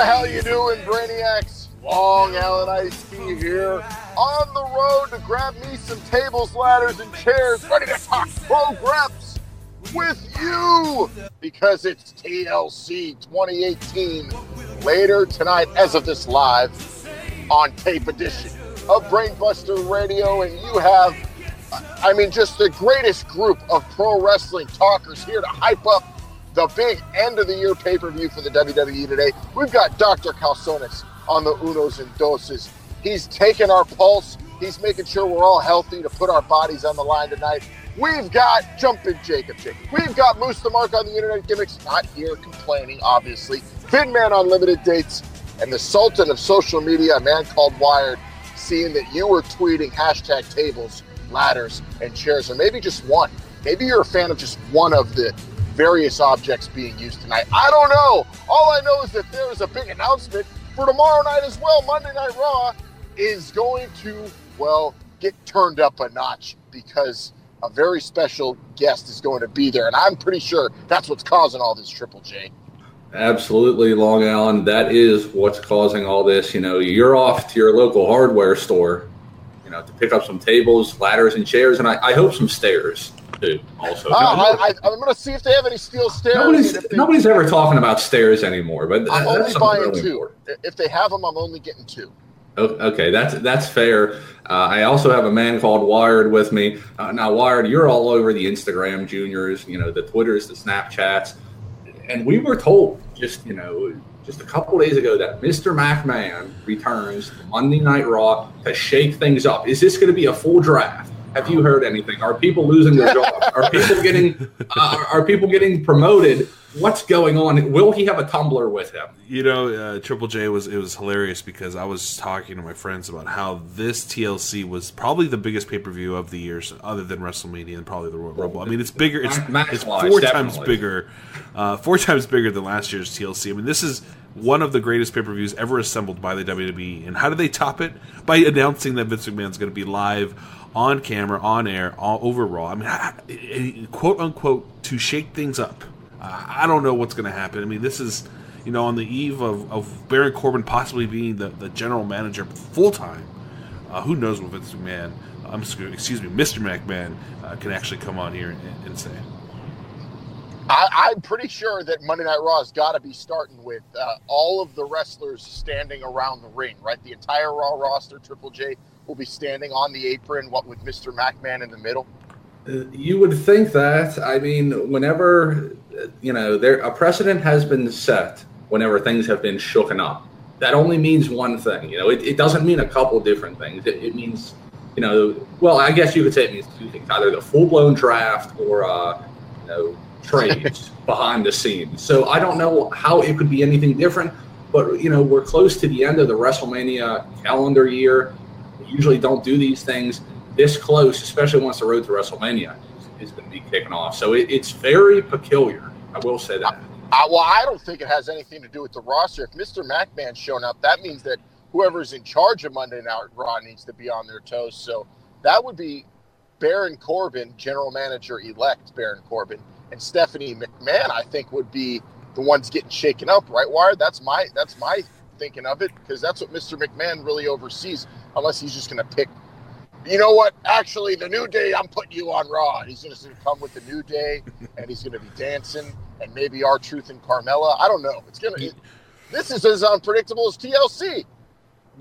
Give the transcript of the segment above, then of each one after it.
the hell you doing, Brainiacs? Long Alan Iced T here, on the road to grab me some tables, ladders, and chairs, ready to talk pro reps with you because it's TLC 2018 later tonight, as of this live on tape edition of Brainbuster Radio, and you have, I mean, just the greatest group of pro wrestling talkers here to hype up the big end of the year pay per view for the WWE today. We've got Dr. Calzones on the Unos and Doses. He's taking our pulse. He's making sure we're all healthy to put our bodies on the line tonight. We've got Jumpin' Jacob Chick. We've got Moose the Mark on the internet gimmicks, not here complaining, obviously. Fin Man on limited dates, and the Sultan of social media, a man called Wired, seeing that you were tweeting hashtag tables, ladders, and chairs, or maybe just one. Maybe you're a fan of just one of the various objects being used tonight. I don't know. All I know is that there is a big announcement for tomorrow night as well. Monday Night Raw is going to, well, get turned up a notch because a very special guest is going to be there. And I'm pretty sure that's what's causing all this, Triple J. Absolutely, Long Island. That is what's causing all this. You know, you're off to your local hardware store, you know, to pick up some tables, ladders, and chairs, and I, I hope some stairs too. Also, uh, I, am going to see if they have any steel stairs. Nobody's, they, nobody's ever talking about stairs anymore. But I'm only buying really two. Important. If they have them, I'm only getting two. Okay, that's that's fair. Uh, I also have a man called Wired with me. Uh, now, Wired, you're all over the Instagram juniors, you know, the Twitters, the Snapchats, and we were told just you know just a couple days ago that Mr. McMahon returns to Monday Night Raw to shake things up. Is this going to be a full draft? Have you heard anything? Are people losing their jobs? Are people getting uh, are people getting promoted? What's going on? Will he have a tumbler with him? You know, uh, Triple J was it was hilarious because I was talking to my friends about how this TLC was probably the biggest pay per view of the years, other than WrestleMania and probably the Royal Rumble. I mean, it's bigger. It's, it's four times bigger, uh, four times bigger than last year's TLC. I mean, this is one of the greatest pay per views ever assembled by the WWE. And how do they top it? By announcing that Vince McMahon's going to be live on camera, on air, all over Raw. I mean, quote unquote, to shake things up. I don't know what's going to happen. I mean, this is, you know, on the eve of, of Baron Corbin possibly being the, the general manager full time. Uh, who knows what Vince McMahon, I'm excuse me, Mr. McMahon, uh, can actually come on here and, and say. I, am pretty sure that Monday Night Raw has got to be starting with uh, all of the wrestlers standing around the ring, right? The entire Raw roster, Triple J, will be standing on the apron, what with Mr. McMahon in the middle? Uh, you would think that. I mean, whenever uh, you know there a precedent has been set, whenever things have been shooken up, that only means one thing. You know, it, it doesn't mean a couple different things. It, it, means, you know, well, I guess you could say it means two things: either the full blown draft or, uh, you know, trades behind the scenes. So I don't know how it could be anything different. But you know, we're close to the end of the WrestleMania calendar year We usually don't do these things this close, especially once the road to WrestleMania is, going to be kicking off. So it, it's very peculiar. I will say that. I, well, I don't think it has anything to do with the roster. If Mr. McMahon's shown up, that means that whoever's in charge of Monday Night Raw needs to be on their toes. So that would be Baron Corbin, general manager elect Baron Corbin, and Stephanie McMahon. I think would be the ones getting shaken up, right? Wired. That's my that's my thinking of it because that's what Mr. McMahon really oversees unless he's just going to pick. You know what? Actually, the new day, I'm putting you on Raw. He's going to come with the new day, and he's going to be dancing, and maybe R-Truth and Carmella. I don't know. It's going to. This is as unpredictable as TLC.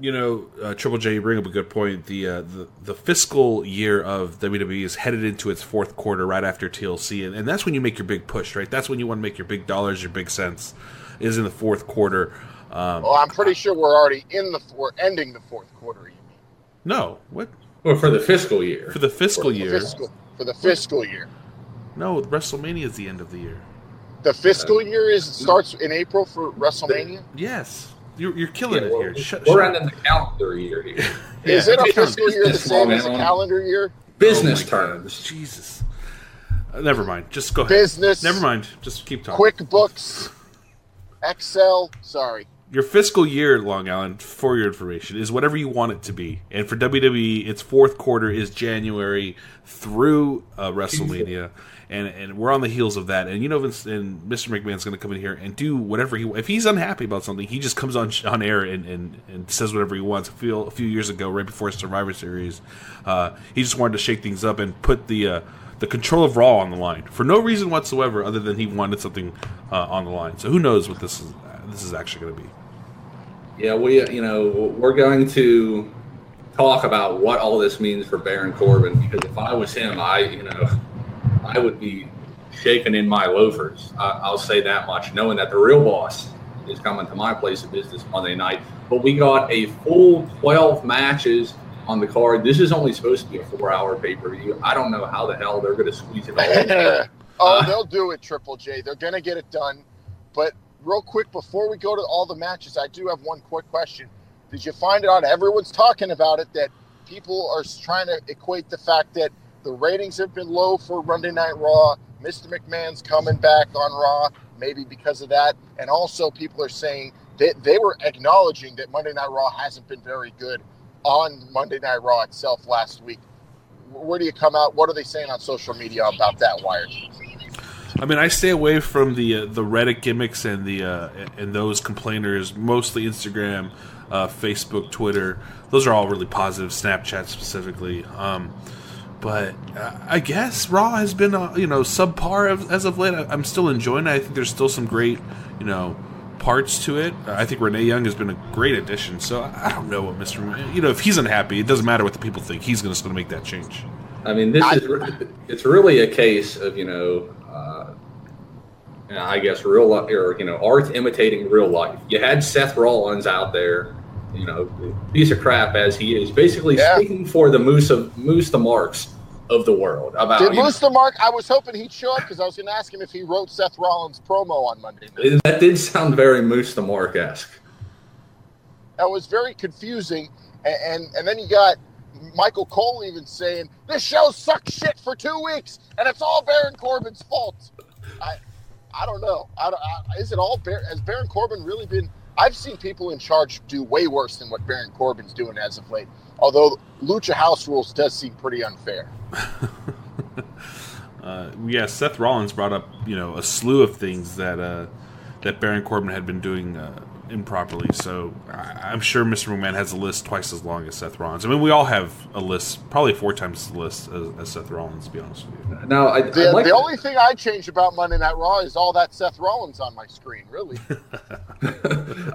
You know, uh, Triple J, you bring up a good point. The, uh, the the fiscal year of WWE is headed into its fourth quarter right after TLC, and, and that's when you make your big push, right? That's when you want to make your big dollars, your big cents, is in the fourth quarter. Um, well, I'm pretty sure we're already in the we're ending the fourth quarter. You mean? No, what? Well, for the fiscal year. For the fiscal for year. The fiscal, for the fiscal year. No, WrestleMania is the end of the year. The fiscal uh, year is starts in April for WrestleMania. The, yes, you're, you're killing yeah, it here. Shut, we're shut. ending the calendar year here. yeah. Is it a fiscal year the same as a calendar year? Business oh terms. Jesus. Uh, never mind. Just go ahead. Business. Never mind. Just keep talking. QuickBooks. Excel. Sorry. your fiscal year, Long Island, for your information, is whatever you want it to be. And for WWE, its fourth quarter is January through uh, WrestleMania, and and we're on the heels of that. And you know, Vince, and Mr. McMahon's going to come in here and do whatever he. If he's unhappy about something, he just comes on on air and, and, and says whatever he wants. I feel a few years ago, right before Survivor Series, uh, he just wanted to shake things up and put the. Uh, the control of Raw on the line for no reason whatsoever, other than he wanted something uh, on the line. So who knows what this is? This is actually going to be. Yeah, we you know we're going to talk about what all this means for Baron Corbin because if I was him, I you know I would be shaking in my loafers. I, will say that much, knowing that the real boss is coming to my place of business Monday night. But we got a full 12 matches on the card. This is only supposed to be a four-hour pay-per-view. I don't know how the hell they're going to squeeze it all. oh, uh, they'll do it, Triple J. They're going to get it done. But real quick before we go to all the matches, I do have one quick question. Did you find it out? Everyone's talking about it that people are trying to equate the fact that the ratings have been low for Monday Night Raw. Mr. McMahon's coming back on Raw, maybe because of that. And also, people are saying that they were acknowledging that Monday Night Raw hasn't been very good on Monday Night Raw itself last week. Where do you come out? What are they saying on social media about that, Wired? I mean, I stay away from the uh, the Reddit gimmicks and the uh, and those complainers. Mostly Instagram, uh, Facebook, Twitter. Those are all really positive. Snapchat specifically. Um, but uh, I guess Raw has been uh, you know subpar as of late. I'm still enjoying it. I think there's still some great you know parts to it. I think Renee Young has been a great addition. So I don't know what Mr. You know, if he's unhappy, it doesn't matter what the people think. He's going to make that change. I mean, this is it's really a case of you know uh, I guess real or you know art imitating real life. You had Seth Rollins out there, you know, piece of crap as he is, basically yeah. speaking for the Moose of Moose the Marks of the world. About did Moose the Mark? I was hoping he'd show up because I was going to ask him if he wrote Seth Rollins promo on Monday. Night. That did sound very Moose the Mark esque. That was very confusing, and, and and then you got Michael Cole even saying this show sucks shit for two weeks, and it's all Baron Corbin's fault. I, I don't know. I don't, I, is it all Bar- has Baron Corbin really been? I've seen people in charge do way worse than what Baron Corbin's doing as of late. Although Lucha House Rules does seem pretty unfair. uh, yeah, Seth Rollins brought up you know a slew of things that uh, that Baron Corbin had been doing uh, improperly. So I'm sure Mr. McMahon has a list twice as long as Seth Rollins. I mean, we all have a list, probably four times the list as, as Seth Rollins. To be honest with you. Now, I, the, like the only thing I changed about Monday Night Raw is all that Seth Rollins on my screen. Really.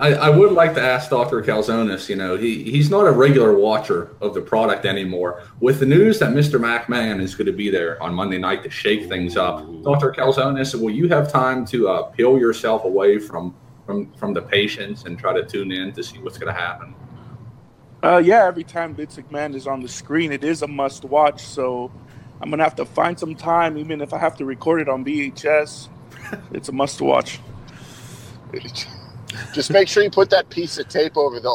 I, I, would like to ask Dr. Calzonis. You know, he he's not a regular watcher of the product anymore. With the news that Mr. McMahon is going to be there on Monday night to shake things up, Dr. Calzonis, will you have time to uh, peel yourself away from from from the patients and try to tune in to see what's going to happen? Uh, yeah, every time Vince McMahon is on the screen, it is a must watch. So I'm gonna have to find some time, even if I have to record it on VHS. it's a must watch. Just make sure you put that piece of tape over the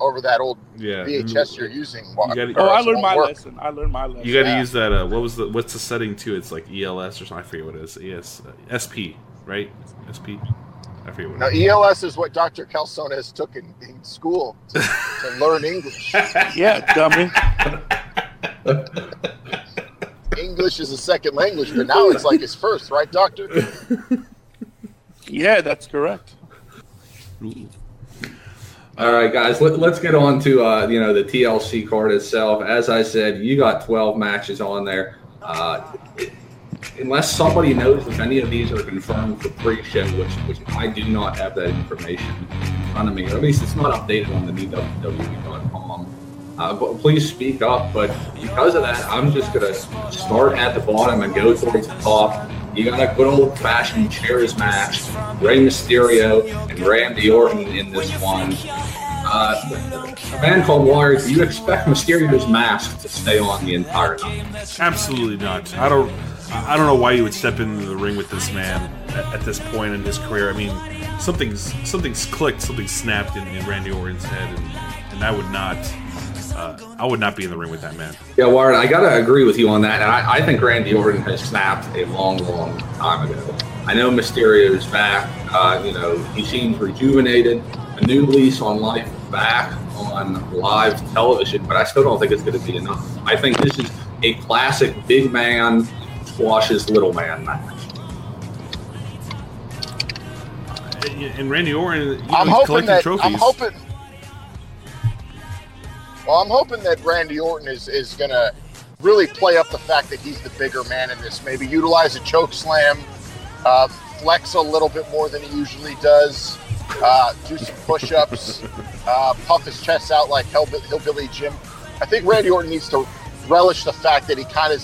over that old yeah. VHS you're using. You gotta, oh, I learned my work. lesson. I learned my lesson. You got to yeah. use that. Uh, what was the what's the setting to? It's like ELS or something. I forget what it is. ES, uh, SP, right? SP. I forget what. Now ELS is what Dr. Calzonis took in, in school to, to learn English. yeah, dummy. English is a second language, but now it's like his first, right, Doctor? Yeah, that's correct. All right, guys, let, us get on to uh, you know the TLC card itself. As I said, you got 12 matches on there. Uh, unless somebody knows if any of these are confirmed for pre-show, which which I do not have that information in front of me, or at least it's not updated on the WWE.com. Uh, but please speak up. But because of that, I'm just gonna start at the bottom and go towards the top. You got a good old fashioned chairs match. Rey Mysterio and Randy Orton in this one. Uh, a man called Wire, do you expect Mysterio's mask to stay on the entire time? Absolutely not. I don't. I don't know why you would step into the ring with this man at, at this point in his career. I mean, something's something's clicked, something snapped in, in Randy Orton's head, and, and I would not. Uh, I would not be in the ring with that man. Yeah, Warren, I gotta agree with you on that. And I, I think Randy Orton has snapped a long, long time ago. I know Mysterio is back. Uh, you know, he seems rejuvenated. a new lease on life back on live television, but I still don't think it's going to be enough. I think this is a classic big man squashes little man match. And Randy Orton, you know, I'm hoping that trophies. I'm hoping. Well, I'm hoping that Randy Orton is is going to really play up the fact that he's the bigger man in this. Maybe utilize a choke slam, uh, flex a little bit more than he usually does, uh, do some push ups, uh, puff his chest out like Hillbilly Jim. I think Randy Orton needs to relish the fact that he kind of,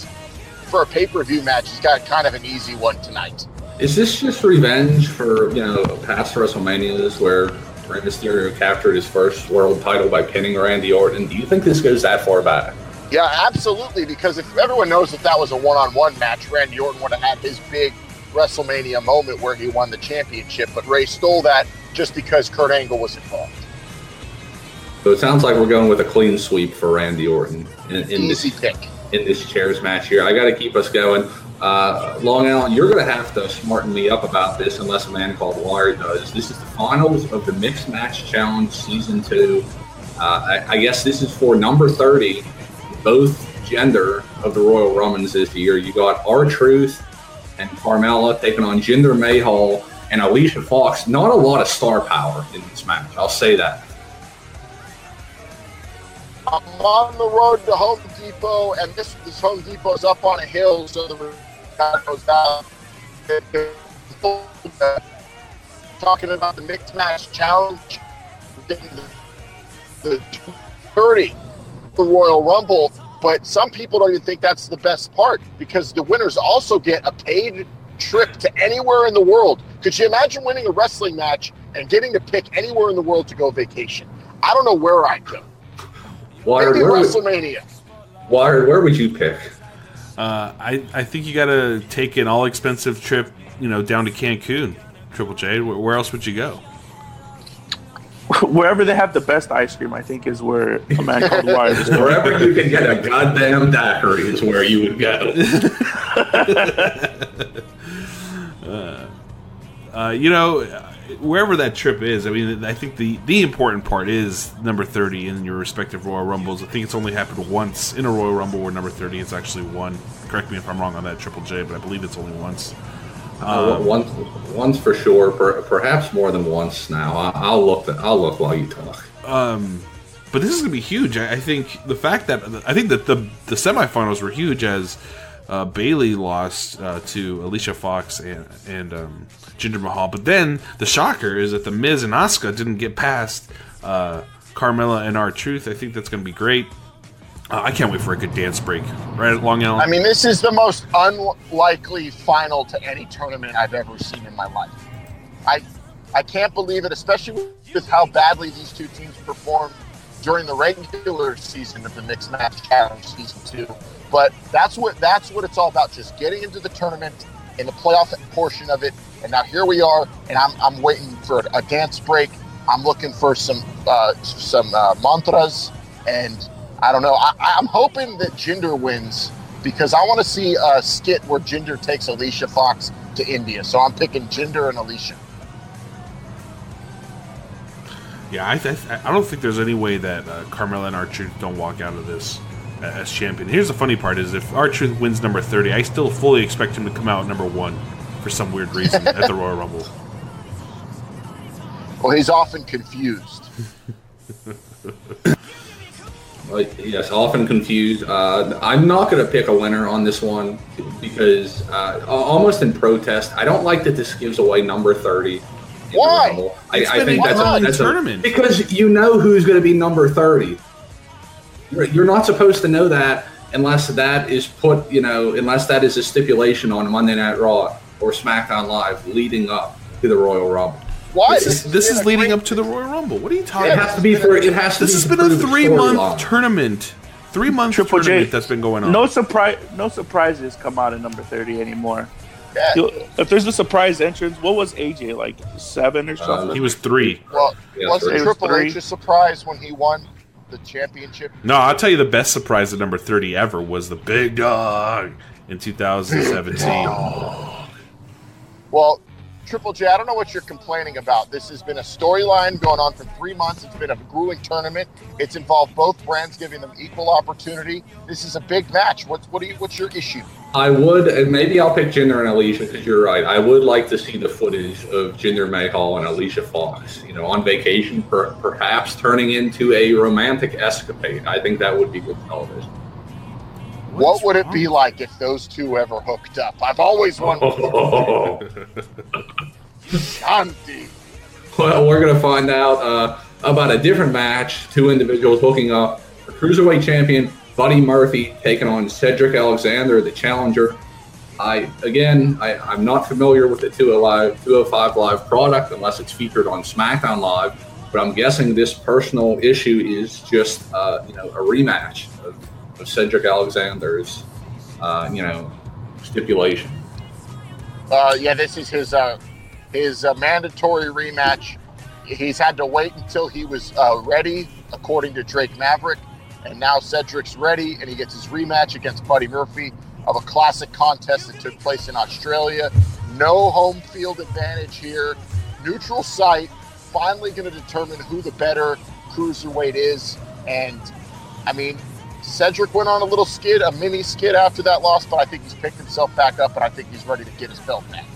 for a pay per view match, he's got kind of an easy one tonight. Is this just revenge for, you know, past WrestleManias where Rey Mysterio captured his first world title by pinning Randy Orton? Do you think this goes that far back? Yeah, absolutely. Because if everyone knows that that was a one-on-one match, Randy Orton would have had his big WrestleMania moment where he won the championship. But Rey stole that just because Kurt Angle was involved. So it sounds like we're going with a clean sweep for Randy Orton in, in Easy this pick. In this chairs match here. I got to keep us going. Uh, Long Island, you're going to have to smarten me up about this unless a man called Wire does. This is the finals of the Mixed Match Challenge Season 2. Uh, I, I, guess this is for number 30 both gender of the Royal Rumbles this year. You got R-Truth and Carmella taking on Jinder Mahal and Alicia Fox. Not a lot of star power in this match. I'll say that. I'm on the road to Home Depot, and this, this Home Depot is up on a hill, so the road goes down. Talking about the mixed match challenge, the, the 30 the Royal Rumble, but some people don't even think that's the best part because the winners also get a paid trip to anywhere in the world. Could you imagine winning a wrestling match and getting to pick anywhere in the world to go vacation? I don't know where I'd go. Wired, Maybe where WrestleMania. Would, Wired, where would you pick? Uh, I I think you got to take an all expensive trip, you know, down to Cancun, Triple J. Where else would you go? wherever they have the best ice cream, I think is where a man called Wyatt is. Wherever you can get a goddamn daiquiri is where you would go. uh, uh, you know, wherever that trip is, I mean, I think the the important part is number thirty in your respective Royal Rumbles. I think it's only happened once in a Royal Rumble where number thirty is actually won. Correct me if I'm wrong on that, Triple J, but I believe it's only once. Uh, um, once, once for sure. Per, perhaps more than once now. I, will look. I'll look while you talk. Um, but this is going to be huge. I, I, think the fact that I think that the the semifinals were huge as uh, Bayley lost uh, to Alicia Fox and and um, Mahal. But then the shocker is that the Miz and Asuka didn't get past uh, Carmella and R-Truth. I think that's going to be great. Uh, I can't wait for a good dance break, right at Long Island. I mean, this is the most unlikely final to any tournament I've ever seen in my life. I, I can't believe it, especially with how badly these two teams performed during the regular season of the mixed match challenge season two. But that's what that's what it's all about. Just getting into the tournament in the playoff portion of it. And now here we are, and I'm, I'm waiting for a dance break. I'm looking for some uh, some uh, mantras and I don't know. I, am hoping that Jinder wins because I want to see a skit where Jinder takes Alicia Fox to India. So I'm picking Jinder and Alicia. Yeah, I, th- I don't think there's any way that uh, and R-Truth don't walk out of this as champion. Here's the funny part: is if R-Truth wins number thirty, I still fully expect him to come out number one for some weird reason at the Royal Rumble. Well, he's often confused. yes, often confused. Uh, I'm not going to pick a winner on this one because, uh, almost in protest, I don't like that this gives away number 30. Why? I, I, think that's a, that's tournament. A, because you know who's going to be number 30. You're not supposed to know that unless that is put, you know, unless that is a stipulation on Monday Night Raw or SmackDown Live leading up to the Royal Rumble. Why? This is, this is leading up to the Royal Rumble. What are you talking? about It has to be for. It has to. This has been a three month tournament. Three month Triple tournament J, that's been going on. No surprise. No surprises come out at number thirty anymore. Yeah. If there's a surprise entrance, what was AJ like seven or something? Uh, he was three. Well, yeah, was it Triple H a surprise when he won the championship? No, I'll tell you the best surprise at number thirty ever was the Big Dog in 2017. well, Triple J, I don't know what you're complaining about. This has been a storyline going on for three months. It's been a grueling tournament. It's involved both brands giving them equal opportunity. This is a big match. What's what? You, what's your issue? I would, and maybe I'll pick Jinder and Alicia because you're right. I would like to see the footage of Jinder Mahal and Alicia Fox, you know, on vacation, per, perhaps turning into a romantic escapade. I think that would be good television. What would it be like if those two ever hooked up? I've always wondered. Oh. Shanti. Well, we're going to find out uh, about a different match. Two individuals hooking up. The cruiserweight champion Buddy Murphy taking on Cedric Alexander, the challenger. I again, I, am not familiar with the 205, 205 Live product unless it's featured on SmackDown Live, but I'm guessing this personal issue is just uh, you know a rematch of, of Cedric Alexander's uh, you know stipulation. Uh, yeah, this is his uh, his uh, mandatory rematch. He's had to wait until he was uh, ready, according to Drake Maverick and now Cedric's ready, and he gets his rematch against Buddy Murphy of a classic contest that took place in Australia. No home field advantage here. Neutral site. Finally going to determine who the better cruiserweight is. And I mean, Cedric went on a little skid, a mini skid after that loss, but I think he's picked himself back up, and I think he's ready to get his belt back.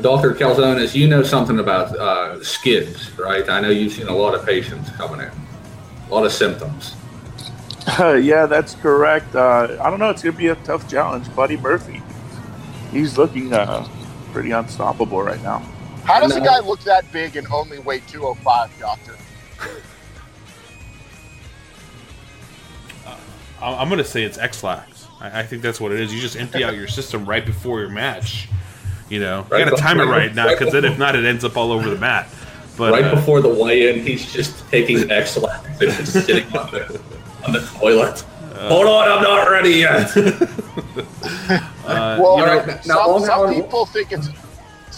Dr. Calzones, you know something about uh, skids, right? I know you've seen a lot of patients coming in, a lot of symptoms. Uh, yeah, that's correct. Uh, I don't know. It's going to be a tough challenge. Buddy Murphy, he's looking uh, pretty unstoppable right now. How does no. a guy look that big and only weigh 205, Doctor? I'm going to say it's Ex-Lax. I, I, think that's what it is. You just empty out your system right before your match. You know, right you got to time it right now because then if not, it ends up all over the mat. But right uh, before the weigh-in, he's just taking Ex-Lax and just sitting on there on the toilet. Uh, Hold on, I'm not ready yet. uh, well, you know, now, some, some people think it's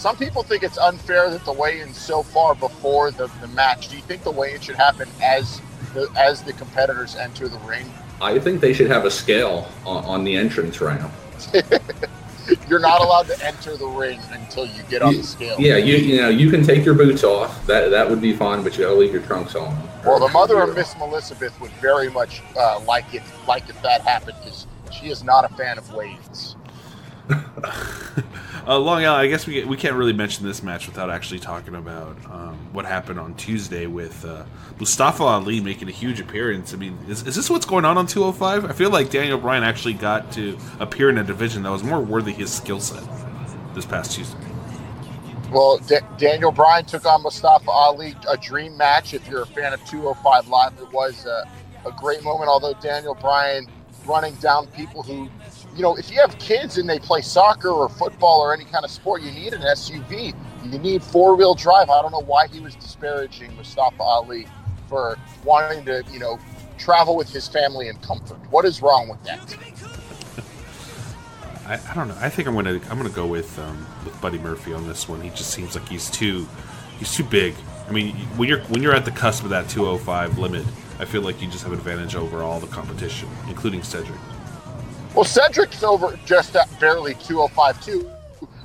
some people think it's unfair that the weigh-in's so far before the, the match. Do you think the weigh-in should happen as the, as the competitors enter the ring? I think they should have a scale on, on the entrance ramp. you're not allowed to enter the ring until you get on the scale. Yeah, you you know you can take your boots off. That that would be fine, but you gotta leave your trunks on. Well, the mother of Miss Elizabeth would very much uh, like it like if that happened because she is not a fan of weights. Uh, Long I guess we we can't really mention this match without actually talking about um, what happened on Tuesday with uh, Mustafa Ali making a huge appearance. I mean, is, is this what's going on on 205? I feel like Daniel Bryan actually got to appear in a division that was more worthy his skill set this past Tuesday. Well, D- Daniel Bryan took on Mustafa Ali, a dream match. If you're a fan of 205 Live, it was a, a great moment. Although Daniel Bryan running down people who you know, if you have kids and they play soccer or football or any kind of sport, you need an SUV. You need four wheel drive. I don't know why he was disparaging Mustafa Ali for wanting to, you know, travel with his family in comfort. What is wrong with that? I, I don't know. I think I'm gonna I'm gonna go with um, with Buddy Murphy on this one. He just seems like he's too he's too big. I mean, when you're when you're at the cusp of that 205 limit, I feel like you just have an advantage over all the competition, including Cedric. Well, Cedric's over just at barely 205 too.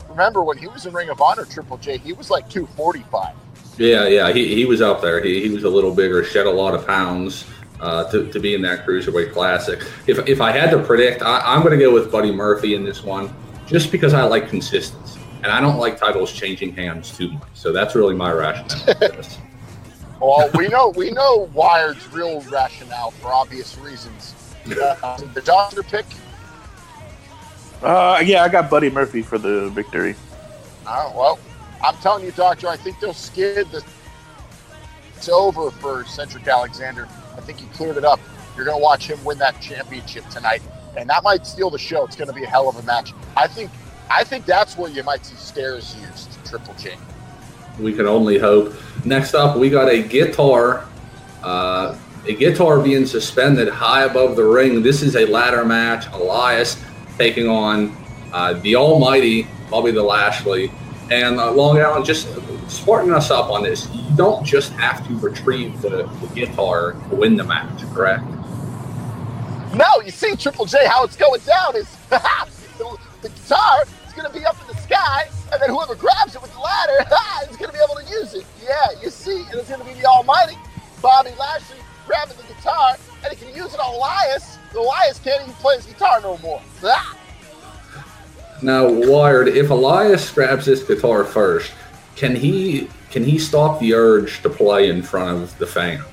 Remember when he was in Ring of Honor, Triple J, he was like 245. Yeah, yeah, he, he was up there. He, he was a little bigger, shed a lot of pounds uh, to, to be in that Cruiserweight Classic. If, if I had to predict, I, am going to go with Buddy Murphy in this one just because I like consistency. And I don't like titles changing hands too much. So that's really my rationale. well, we know we know Wired's real rationale for obvious reasons. Uh, the doctor pick uh, yeah, I got Buddy Murphy for the victory. Oh, well, I'm telling you, Doctor, I think they'll skid the. It's over for Cedric Alexander. I think he cleared it up. You're going to watch him win that championship tonight, and that might steal the show. It's going to be a hell of a match. I think. I think that's where you might see stairs used. Triple J. We can only hope. Next up, we got a guitar. Uh, a guitar being suspended high above the ring. This is a ladder match. Elias taking on uh, the almighty Bobby the Lashley. And uh, Long Island just smarten us up on this. You don't just have to retrieve the, the guitar to win the match, correct? No, you see, Triple J, how it's going down is the, guitar is going to be up in the sky, and then whoever grabs it with the ladder is going to be able to use it. Yeah, you see, and it's going to be the Almighty Bobby Lashley grabbing the guitar, and he can use it on Elias. Elias can't even play his guitar no more. Ah! Now, Wired, if Elias grabs this guitar first, can he can he stop the urge to play in front of the fans?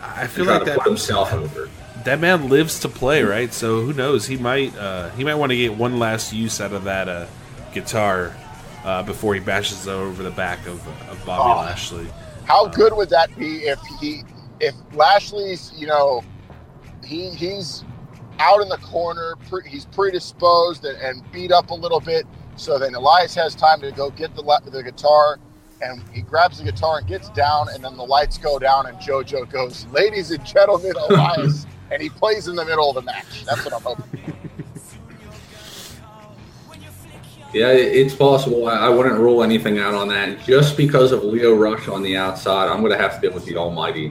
I feel like that put himself over. That man lives to play, right? So who knows? He might uh, he might want to get one last use out of that uh, guitar uh, before he bashes over the back of, of Bobby oh, Lashley. How good would that be if he if Lashley's you know he he's out in the corner, pre, he's predisposed and, and, beat up a little bit. So then Elias has time to go get the the guitar, and he grabs the guitar and gets down, and then the lights go down, and JoJo goes, "Ladies and gentlemen, Elias," and he plays in the middle of the match. That's what I'm hoping. Yeah, it's possible. I wouldn't rule anything out on that. Just because of Lio Rush on the outside, I'm going to have to deal with the Almighty.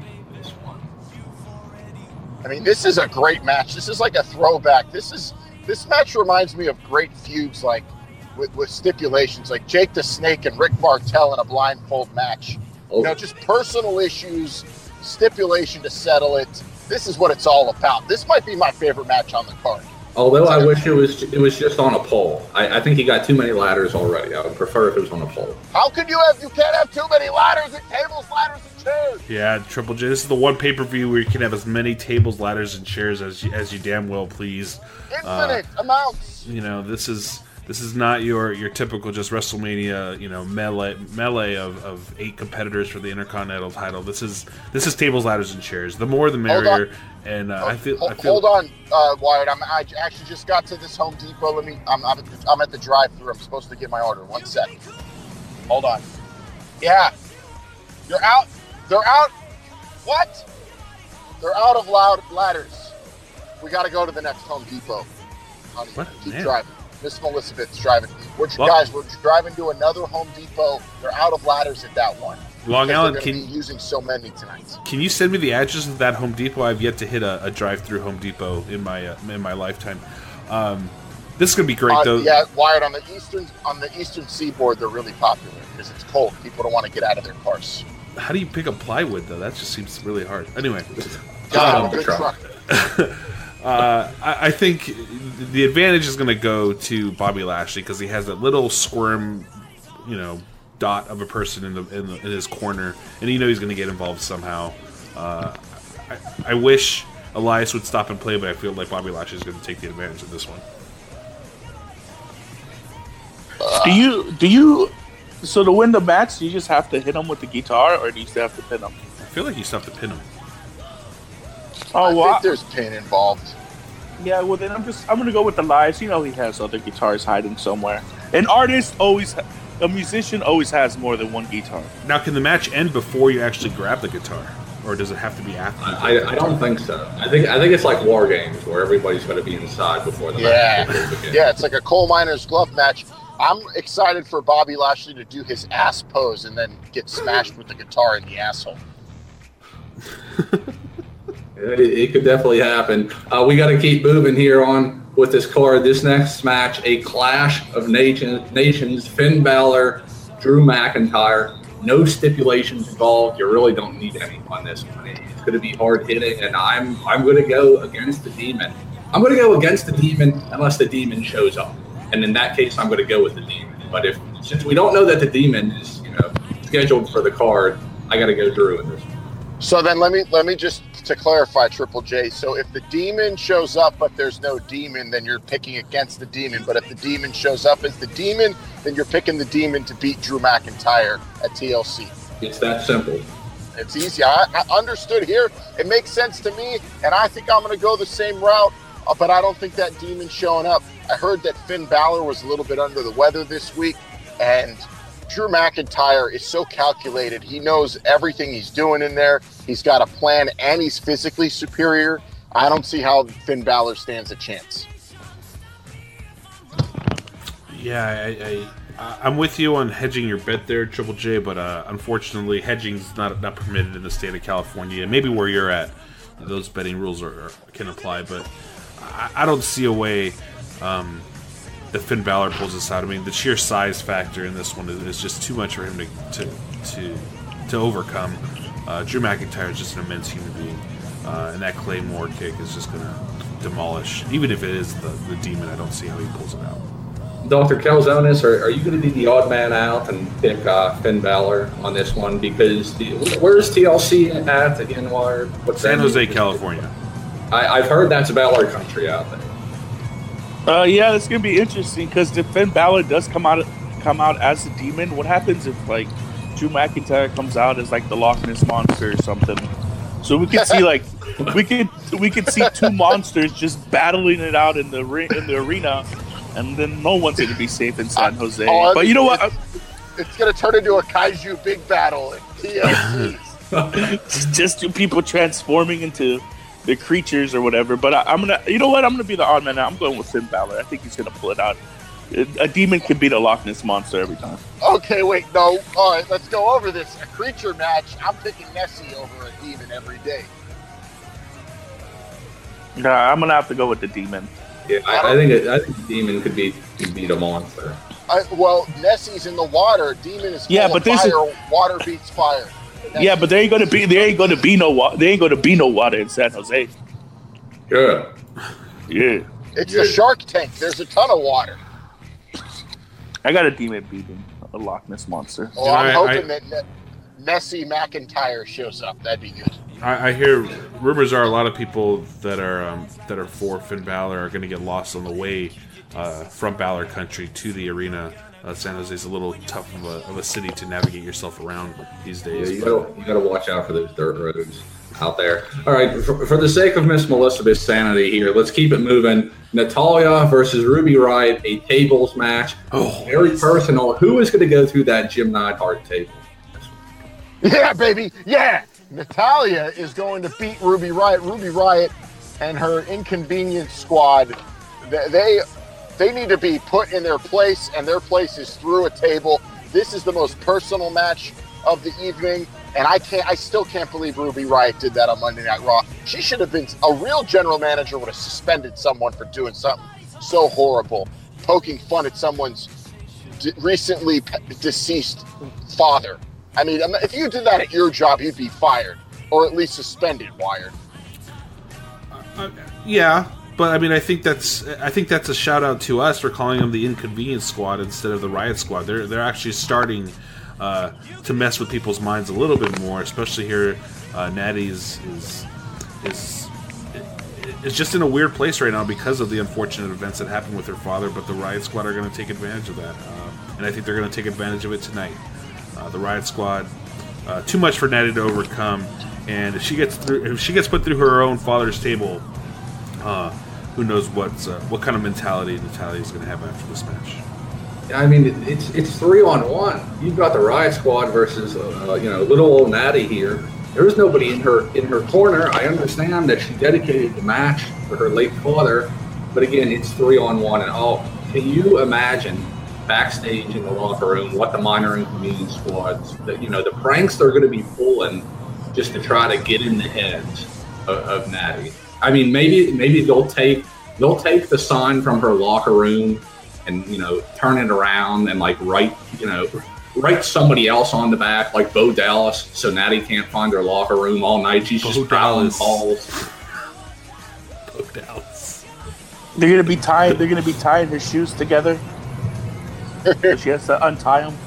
I mean, this is a great match. This is like a throwback. This is this match reminds me of great feuds like with, with stipulations like Jake the Snake and Rick Martel in a blindfold match. Oh. You know, oh. just personal issues, stipulation to settle it. This is what it's all about. This might be my favorite match on the card. Although I wish it was it was just on a pole. I, I, think he got too many ladders already. I would prefer if it was on a pole. How could you have? You can't have too many ladders and tables, ladders and chairs. Yeah, Triple J. This is the one pay per view where you can have as many tables, ladders, and chairs as you, as you damn well please. Infinite uh, amounts. You know, this is this is not your your typical just WrestleMania, you know, melee melee of, of eight competitors for the Intercontinental title. This is this is tables, ladders, and chairs. The more, the merrier. And uh, I feel. Hold, I feel, hold on, uh, Wyatt. I'm, I actually just got to this Home Depot. Let me. I'm, I'm, I'm at the drive-through. I'm supposed to get my order. One second. Hold on. Yeah, you're out. They're out. What? They're out of loud ladders. We got to go to the next Home Depot. Honey, what? keep Man. driving. Miss Elizabeth's driving. We're well, guys. We're driving to another Home Depot. They're out of ladders at that one. Long Island, can be using so many tonight? Can you send me the address of that Home Depot? I've yet to hit a, a drive-through Home Depot in my uh, in my lifetime. Um, this is gonna be great, uh, though. Yeah, Wired on the eastern on the eastern seaboard, they're really popular because it's cold. People don't want to get out of their cars. How do you pick up plywood though? That just seems really hard. Anyway, God, um, good truck. Uh, I, I, think the advantage is going to go to Bobby Lashley because he has that little squirm, you know, dot of a person in the in, the, in his corner, and you know he's going to get involved somehow. Uh, I, I, wish Elias would stop and play, but I feel like Bobby Lashley is going to take the advantage of this one. Do you do you so to win the match, do you just have to hit him with the guitar, or do you still have to pin him? I feel like you still have to pin him. Oh, I well, think there's pain involved. Yeah, well then I'm just I'm gonna go with Elias. You know he has other guitars hiding somewhere. An artist always a musician always has more than one guitar. Now, can the match end before you actually grab the guitar, or does it have to be after? I, I don't think so. I think I think it's like war games where everybody's going to be inside before the yeah. match. Yeah, it's like a coal miner's glove match. I'm excited for Bobby Lashley to do his ass pose and then get smashed with the guitar in the asshole. it, it, could definitely happen. Uh, we got to keep moving here on with this card. This next match, a clash of nation, nations. Finn Balor, Drew McIntyre. No stipulations involved. You really don't need any on this one. It's going to be hard hitting, and I'm I'm going to go against the demon. I'm going to go against the demon unless the demon shows up, and in that case, I'm going to go with the demon. But if since we don't know that the demon is you know scheduled for the card, I got to go Drew in this. So then let me let me just to clarify, Triple J. So if the demon shows up but there's no demon, then you're picking against the demon. But if the demon shows up as the demon, then you're picking the demon to beat Drew McIntyre at TLC. It's that simple. It's easy. I, I understood here. It makes sense to me, and I think I'm going to go the same route. Uh, but I don't think that demon showing up. I heard that Finn Balor was a little bit under the weather this week, and Drew McIntyre is so calculated. He knows everything he's doing in there. He's got a plan, and he's physically superior. I don't see how Finn Balor stands a chance. Yeah, I, I, am with you on hedging your bet there, Triple J. But uh, unfortunately, hedging's not not permitted in the state of California. Maybe where you're at, those betting rules are, are can apply. But I, I, don't see a way um, if Finn Balor pulls this out. I mean, the sheer size factor in this one is, is just too much for him to to to, to overcome. Uh, Drew McIntyre is just an immense human being, uh, and that Claymore kick is just going to demolish. Even if it is the, the demon, I don't see how he pulls it out. Dr. Calzonis, are, are you going to be the odd man out and pick uh, Finn Balor on this one? Because the, where's TLC at again? What's San Jose, California. I, have heard that's Balor country out there. Uh, yeah, it's gonna be interesting because if Finn Balor does come out come out as a demon, what happens if like Drew McIntyre comes out as like the Loch Ness monster or something? So we could see like we could we could see two monsters just battling it out in the ring in the arena, and then no one's gonna be safe in San Jose. Oh, but you know what? It's gonna turn into a kaiju big battle in TLC. just two people transforming into the creatures or whatever. But I, am gonna, you know what? I'm gonna be the odd man out. I'm going with Finn Balor. I think he's gonna pull it out. A demon can beat a Loch Ness monster every time. Okay, wait, no. All right, let's go over this. A creature match. I'm picking Nessie over a demon every day. Nah, I'm gonna have to go with the demon. Yeah, I, I think it, I think the demon could beat could beat a monster. I, well, Nessie's in the water. Demon is yeah, but this fire. Is... Water beats fire. Yeah, but there ain't gonna be there ain't gonna be no water. There ain't gonna be no water in San Jose. Yeah. Yeah. It's yeah. a Shark Tank. There's a ton of water. I got a demon beating a Loch Ness monster. Well, I'm I, hoping I, that Nessie McIntyre shows up. That'd be good. I, I, hear rumors are a lot of people that are um, that are for Finn Balor are going to get lost on the way uh, from Balor Country to the arena uh, San Jose is a little tough of a, of a city to navigate yourself around these days. Yeah, you gotta, you gotta watch out for those dirt roads out there. All right, for, for the sake of Miss Melissa sanity here, let's keep it moving. Natalya versus Ruby Riott, a tables match. Oh, very personal. Who is going to go through that Jim Neidhart table? Yeah, baby. Yeah. Natalya is going to beat Ruby Riott. Ruby Riott and her inconvenience squad, they they need to be put in their place, and their place is through a table. This is the most personal match of the evening, and I can't. I still can't believe Ruby Riott did that on Monday Night Raw. She should have been a real general manager. Would have suspended someone for doing something so horrible, poking fun at someone's d- recently deceased father. I mean, if you did that at your job, you'd be fired or at least suspended, Wired. Uh, uh, yeah, but I mean, I think that's I think that's a shout out to us for calling them the Inconvenience Squad instead of the Riot Squad. They're they're actually starting uh, to mess with people's minds a little bit more, especially here. Uh, Natty's is is is just in a weird place right now because of the unfortunate events that happened with her father. But the Riot Squad are going to take advantage of that, uh, and I think they're going to take advantage of it tonight. Uh, the Riot Squad, uh, too much for Natty to overcome, and if she gets through, if she gets put through her own father's table, uh, who knows what uh, what kind of mentality Natalya is going to have after this match. I mean, it's it's three on one. You've got the Riot Squad versus uh, you know little old Natty here. There is nobody in her in her corner. I understand that she dedicated the match for her late father, but again, it's three on one. And oh, can you imagine backstage in the locker room what the minor inconvenience squads, that you know, the pranks they're going to be pulling just to try to get in the heads of, of Natty. I mean, maybe maybe they'll take they'll take the sign from her locker room and you know turn it around and like write you know write somebody else on the back like Bo Dallas, so Natty can't find her locker room all night. She's Bo just Dallas. calls. Bo Dallas. They're gonna be tied. They're gonna be tying her shoes together. she has to untie them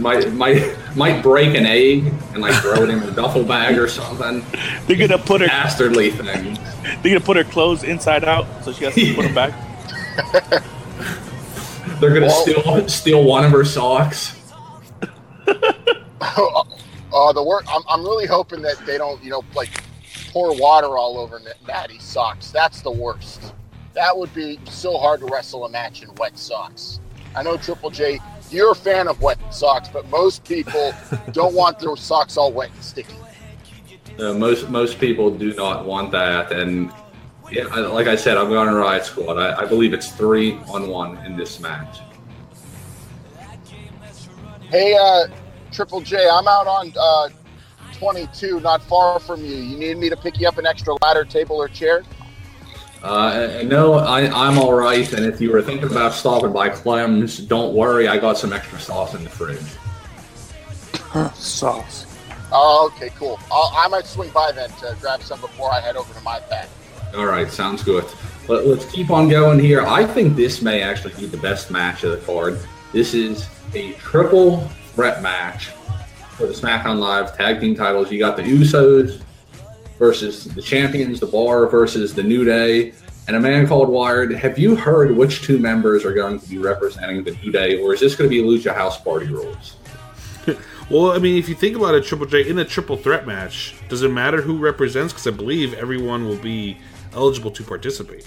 might might might break an egg and like throw it in a duffel bag or something. They're gonna put her dastardly thing. They're gonna put her clothes inside out, so she has to put them back. They're gonna well, steal steal one of her socks. oh, uh, the work. I'm I'm really hoping that they don't, you know, like pour water all over Natty's socks. That's the worst. That would be so hard to wrestle a match in wet socks. I know Triple J you're a fan of wet socks, but most people don't want their socks all wet and sticky. Uh, most most people do not want that, and yeah, like I said, I'm going to Riot Squad. I, I believe it's three on one in this match. Hey, uh, Triple J, I'm out on uh, 22, not far from you. You need me to pick you up an extra ladder, table, or chair? Uh, no, I, I'm all right. And if you were thinking about stopping by Clem's, don't worry. I got some extra sauce in the fridge. sauce. Oh, okay, cool. I'll, I might swing by then to grab some before I head over to my pack. All right, sounds good. Let, us keep on going here. I think this may actually be the best match of the card. This is a triple threat match for the SmackDown Live tag team titles. You got the Usos versus the champions, the Bar versus the New Day, and a man called Wired. Have you heard which two members are going to be representing the New Day, or is this going to be a Lucha House Party rules? well, I mean, if you think about a Triple J in a triple threat match, does it matter who represents? Because I believe everyone will be eligible to participate.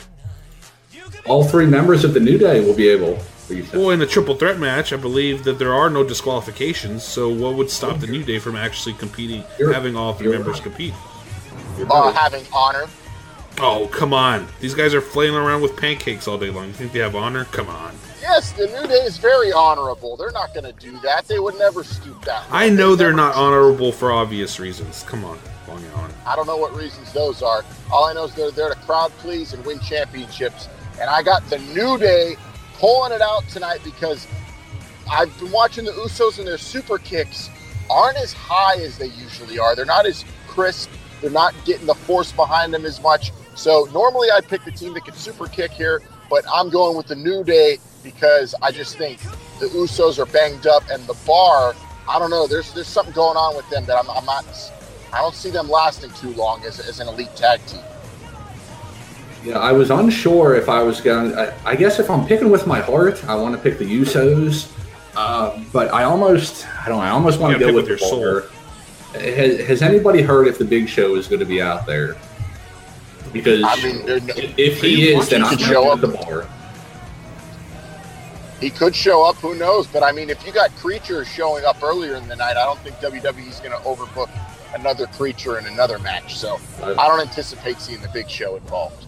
All three members of the New Day will be able. Well, in a triple threat match, I believe that there are no disqualifications. So, what would stop the New Day from actually competing, you're, having all three members right. compete? Uh, having honor. Oh, come on. These guys are flailing around with pancakes all day long. You think they have honor? Come on. Yes, the New Day is very honorable. They're not going to do that. They would never stoop down. I know they are not honorable for obvious reasons. Come on. Long On. I don't know what reasons those are. All I know is they're there to crowd please and win championships. And I got the New Day pulling it out tonight because I've been watching the Usos and their super kicks aren't as high as they usually are. They're not as crisp they're not getting the force behind them as much. So normally I'd pick the team that could super kick here, but I'm going with the New Day because I just think the Usos are banged up and the bar. I don't know. There's there's something going on with them that I'm, I'm not. I don't see them lasting too long as, as an elite tag team. Yeah, I was unsure if I was going. I, I guess if I'm picking with my heart, I want to pick the Usos. Uh, but I almost, I don't know, I almost want to go with, with your soul. Has, has anybody heard if the Big Show is going to be out there? Because I mean, if he is, then I'm show up the bar. He could show up. Who knows? But I mean, if you got creatures showing up earlier in the night, I don't think WWE is going to overbook another creature in another match. So I don't anticipate seeing the Big Show involved.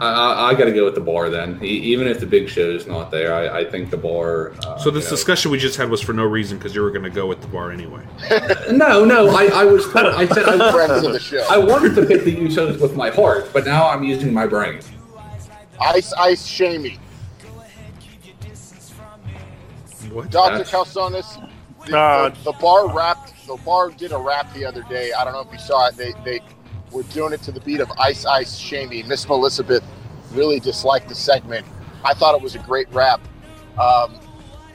I, I got to go with the bar then. even if the big show is not there, I, I think the bar. Uh, so this you know, discussion we just had was for no reason because you were going to go with the bar anyway. no, no, I, I was. I said I, friends of the show. I wanted to pick the Usos with my heart, but now I'm using my brain. Ice, ice, shamey. What? Doctor Calzones. The, uh, the, the, bar rapped. The bar did a rap the other day. I don't know if you saw it. They they we're doing it to the beat of Ice Ice Shamey. Miss Elizabeth really disliked the segment. I thought it was a great rap. Um,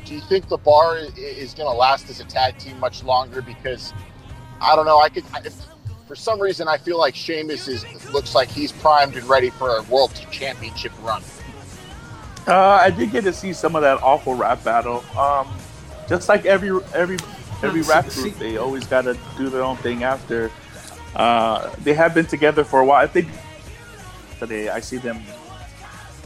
do you think the bar is going to last as a tag team much longer? Because I don't know. I could, I, for some reason, I feel like Sheamus is looks like he's primed and ready for a world championship run. Uh, I did get to see some of that awful rap battle. Um, just like every every every rap group, they always got to do their own thing after. Uh, they have been together for a while. I think today I see them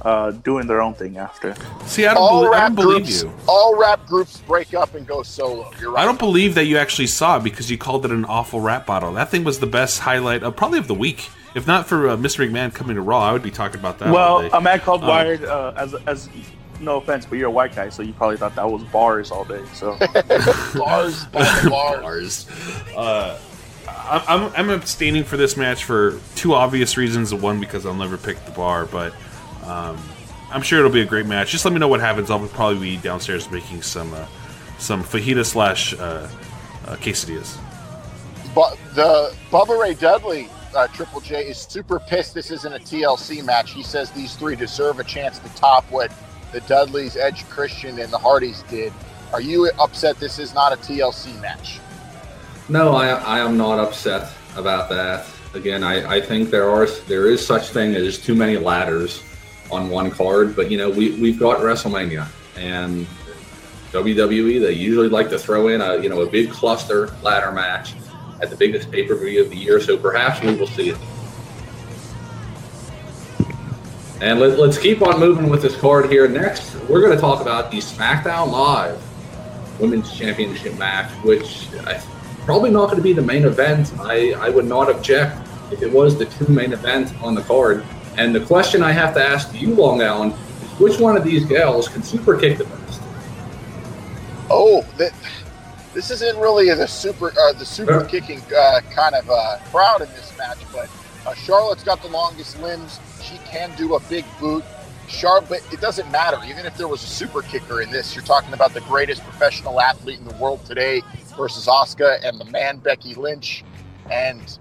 uh, doing their own thing after. See, I don't, all believe, I don't believe groups, you. All rap groups break up and go solo. You're right. I don't believe that you actually saw it because you called it an awful rap battle. That thing was the best highlight of probably of the week. If not for uh, Mr. McMahon coming to Raw, I would be talking about that. Well, a man called um, Wired, uh, as as no offense, but you're a white guy, so you probably thought that was bars all day. So bars, bars, bars. Uh, I'm, I'm abstaining for this match for two obvious reasons. One, because I'll never pick the bar, but um, I'm sure it'll be a great match. Just let me know what happens. I'll probably be downstairs making some uh, some fajita slash uh, uh, quesadillas. But the Bubba Ray Dudley uh, Triple J is super pissed. This isn't a TLC match. He says these three deserve a chance to top what the Dudleys, Edge, Christian, and the Hardys did. Are you upset this is not a TLC match? No, I, I am not upset about that. Again, I, I think there are there is such thing as too many ladders on one card, but you know we we've got WrestleMania and WWE. They usually like to throw in a you know a big cluster ladder match at the biggest pay per view of the year. So perhaps we will see it. And let, us keep on moving with this card here. Next, we're going to talk about the SmackDown Live Women's Championship match, which I probably not going to be the main event. I, I would not object if it was the two main event on the card. And the question I have to ask you, Long Island, is which one of these gals can super kick the best? Oh, that, this isn't really the super uh, the super kicking uh, kind of uh, crowd in this match, but Uh, Charlotte's got the longest limbs. She can do a big boot. Sharp, but it doesn't matter. Even if there was a super kicker in this, you're talking about the greatest professional athlete in the world today versus Asuka and the man Becky Lynch. And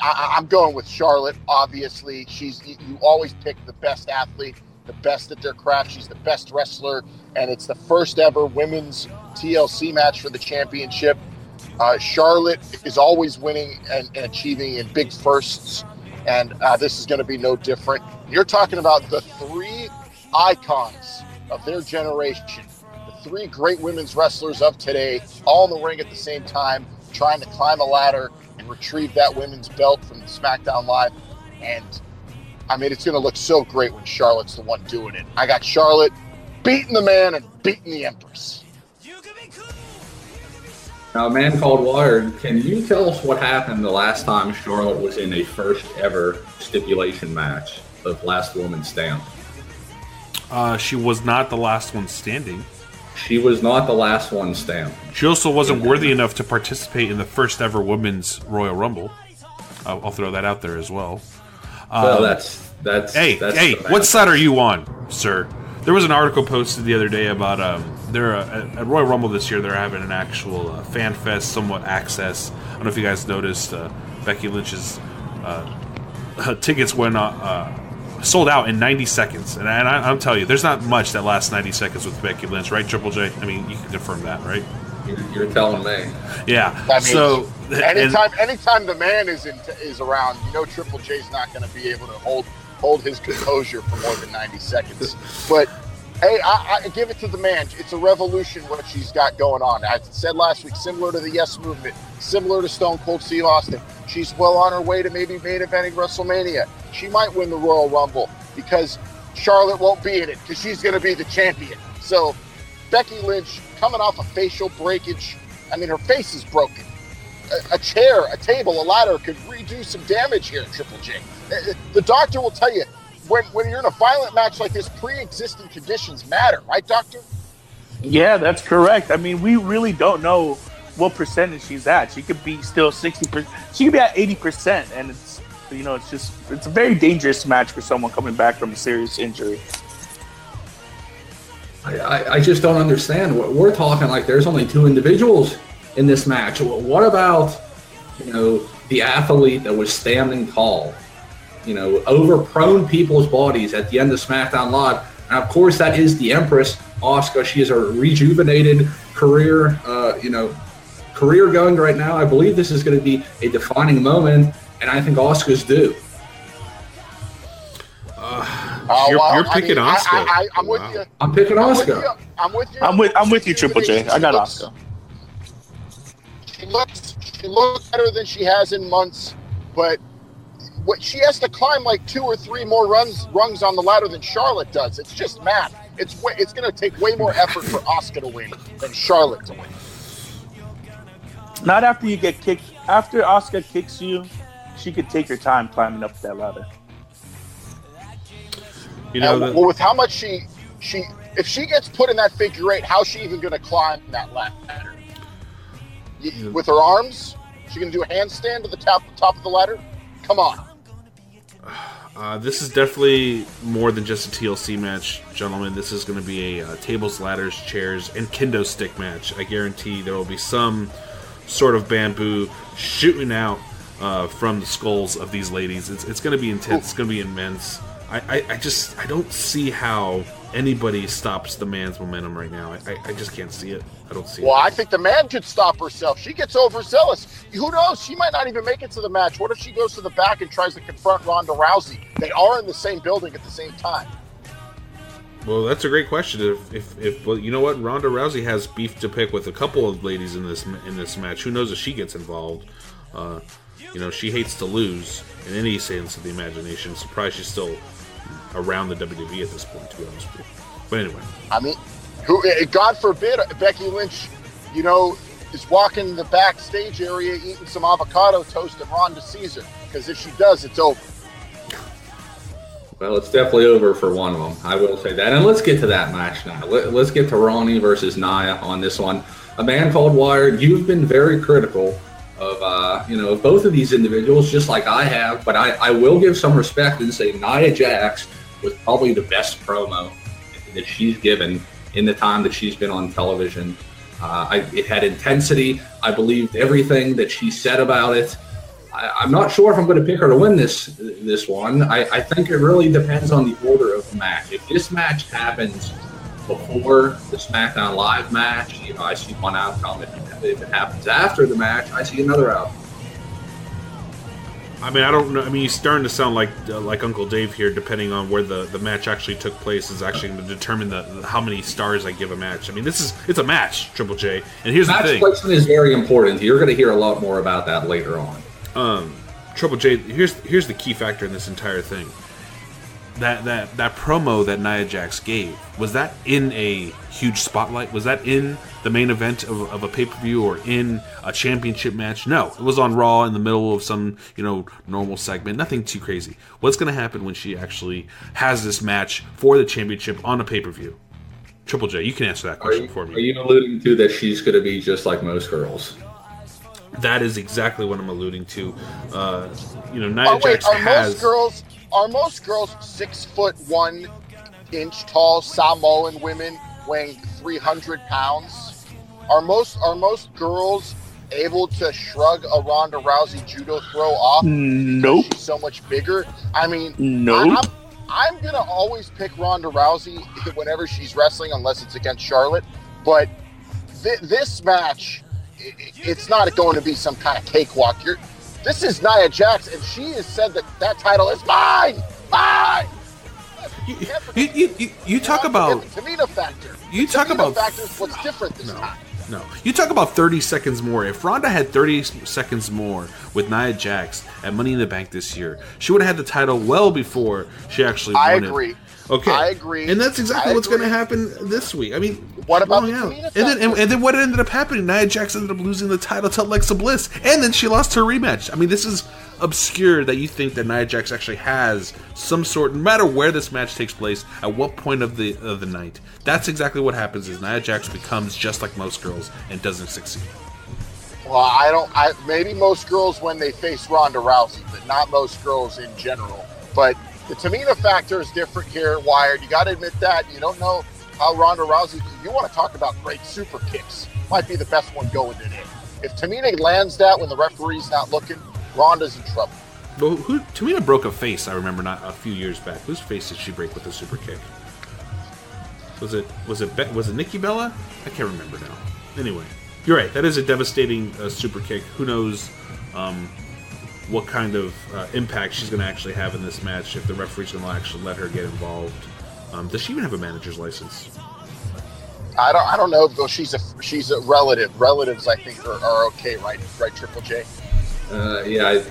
I, am going with Charlotte. Obviously, she's you always pick the best athlete, the best at their craft. She's the best wrestler, and it's the first ever women's TLC match for the championship. Uh, Charlotte is always winning and, and, achieving in big firsts, and uh, this is going to be no different. You're talking about the three icons of their generation, the three great women's wrestlers of today, all in the ring at the same time, trying to climb a ladder and retrieve that women's belt from SmackDown Live. And I mean, it's going to look so great when Charlotte's the one doing it. I got Charlotte beating the man and beating the Empress. Now, a man called Wired, can you tell us what happened the last time Charlotte was in a first ever stipulation match of Last Woman Standing? Uh, she was not the last one standing. She was not the last one standing. She also wasn't worthy enough to participate in the first ever women's Royal Rumble. I'll, I'll throw that out there as well. Um, well, that's that's. Hey, that's hey, what side are you on, sir? There was an article posted the other day about um, they're uh, at Royal Rumble this year. They're having an actual uh, fan fest, somewhat access. I don't know if you guys noticed. Uh, Becky Lynch's uh, tickets went uh, uh, sold out in 90 seconds, and, and I, am telling you, there's not much that lasts 90 seconds with Becky Lynch, right? Triple J. I mean, you can confirm that, right? You're telling me. Yeah. I mean, so anytime, and, anytime the man is in, is around, you know, Triple J's not going to be able to hold hold his composure for more than 90 seconds. But hey, I, I, give it to the man. It's a revolution what she's got going on. I said last week, similar to the Yes Movement, similar to Stone Cold Steve Austin. She's well on her way to maybe main eventing WrestleMania. She might win the Royal Rumble because Charlotte won't be in it because she's going to be the champion. So Becky Lynch coming off a facial breakage. I mean, her face is broken. A, a chair, a table, a ladder could redo some damage here, Triple J. Uh, the doctor will tell you when, when you're in a violent match like this, pre-existing conditions matter, right, doctor? Yeah, that's correct. I mean, we really don't know what percentage she's at. She could be still sixty percent. She could be at eighty percent, and it's you know it's just it's a very dangerous match for someone coming back from a serious injury. I, I just don't understand. What we're talking like there's only two individuals in this match. What about you know the athlete that was standing tall? You know, over prone people's bodies at the end of SmackDown Live. And of course, that is the Empress, Asuka. She has a rejuvenated career, uh, you know, career going right now. I believe this is going to be a defining moment, and I think Asuka's due. Uh, you're, well, you're, picking I mean, Asuka. I, am wow. with you. I'm picking Asuka. I'm with you. I'm with I'm with you, Triple J. I got Asuka. She looks she looks better than she has in months, but what she has to climb like two or three more runs rungs on the ladder than Charlotte does. It's just math. It's way, it's going to take way more effort for Asuka to win than Charlotte to win. Not after you get kicked. After Asuka kicks you, she could take her time climbing up that ladder. You know, the- well, with how much she she if she gets put in that figure eight, how's she even going to climb that ladder? With her arms, she going to do a handstand to the top top of the ladder? Come on. Uh, this is definitely more than just a TLC match, gentlemen. This is going to be a uh, tables, ladders, chairs, and kendo stick match. I guarantee there will be some sort of bamboo shooting out uh, from the skulls of these ladies. It's, it's going to be intense. It's going to be immense. I, I, I, just I don't see how anybody stops the man's momentum right now. I, I, just can't see it. I don't see well, it. Well, I think the man could stop herself. She gets overzealous. Who knows? She might not even make it to the match. What if she goes to the back and tries to confront Ronda Rousey? They are in the same building at the same time. Well, that's a great question. If, if, if well, you know what, Ronda Rousey has beef to pick with a couple of ladies in this in this match. Who knows if she gets involved? Uh, you know, she hates to lose in any sense of the imagination. Surprised she's still around the WWE at this point, to be honest with you. But anyway, I mean, who? Eh, God forbid Becky Lynch, you know, is walking the backstage area eating some avocado toast and Ronda Rousey. Because if she does, it's over. Well, it's definitely over for one of them. I will say that. And let's get to that match now. Let, us get to Ronnie versus Nia on this one. A man called Wired, you've been very critical of uh, you know both of these individuals, just like I have. But I, I will give some respect and say Nia Jax was probably the best promo that she's given in the time that she's been on television. Uh, I, it had intensity. I believed everything that she said about it. I, am not sure if I'm going to pick her to win this this one. I, I think it really depends on the order of the match. If this match happens before the SmackDown Live match, you know, I see one outcome. If, if it happens after the match, I see another outcome. I mean, I don't know. I mean, he's starting to sound like uh, like Uncle Dave here. Depending on where the, the match actually took place, is actually going to determine the, the, how many stars I give a match. I mean, this is it's a match, Triple J. And here's match the thing: placement is very important. You're going to hear a lot more about that later on. Um, Triple J. Here's here's the key factor in this entire thing. That that that promo that Nia Jax gave was that in a huge spotlight? Was that in the main event of, of a pay per view or in a championship match? No, it was on Raw in the middle of some you know normal segment. Nothing too crazy. What's going to happen when she actually has this match for the championship on a pay per view? Triple J, you can answer that question you, for me. Are you alluding to that she's going to be just like most girls? That is exactly what I'm alluding to. Uh, you know, Nia oh, wait, Jax are has. most girls are most girls six foot one inch tall Samoan women weighing 300 pounds? Are most are most girls able to shrug a Ronda Rousey judo throw off? Nope. She's so much bigger. I mean, nope. I, I'm, I'm gonna always pick Ronda Rousey whenever she's wrestling, unless it's against Charlotte. But th- this match, it, it's not going to be some kind of cakewalk. You're, this is Nia Jax, and she has said that that title is mine, mine. You, you, you, you, you talk about Tamina factor. You the talk about factor is what's different this no, time. No, you talk about 30 seconds more. If Ronda had 30 seconds more with Nia Jax at Money in the Bank this year, she would have had the title well before she actually won I it. Okay, I agree. and that's exactly I what's going to happen this week. I mean, What about the out. And then and, and then what ended up happening? Nia Jax ended up losing the title to Alexa Bliss, and then she lost her rematch. I mean, this is obscure that you think that Nia Jax actually has some sort. No matter where this match takes place, at what point of the of the night, that's exactly what happens. Is Nia Jax becomes just like most girls and doesn't succeed. Well, I don't. I maybe most girls when they face Ronda Rousey, but not most girls in general. But the Tamina factor is different here Wired. You got to admit that. You don't know how Ronda Rousey. You want to talk about great super kicks? Might be the best one going today. If Tamina lands that when the referee's not looking, Ronda's in trouble. Well, who Tamina broke a face? I remember not a few years back. Whose face did she break with a super kick? Was it was it Be- was it Nikki Bella? I can't remember now. Anyway, you're right. That is a devastating uh, super kick. Who knows um, what kind of uh, impact she's going to actually have in this match if the referee's going to actually let her get involved. Um, does she even have a manager's license? I don't. I don't know though. She's a she's a relative. Relatives, I think, are, are okay, right? Right, Triple J. Uh, yeah, it,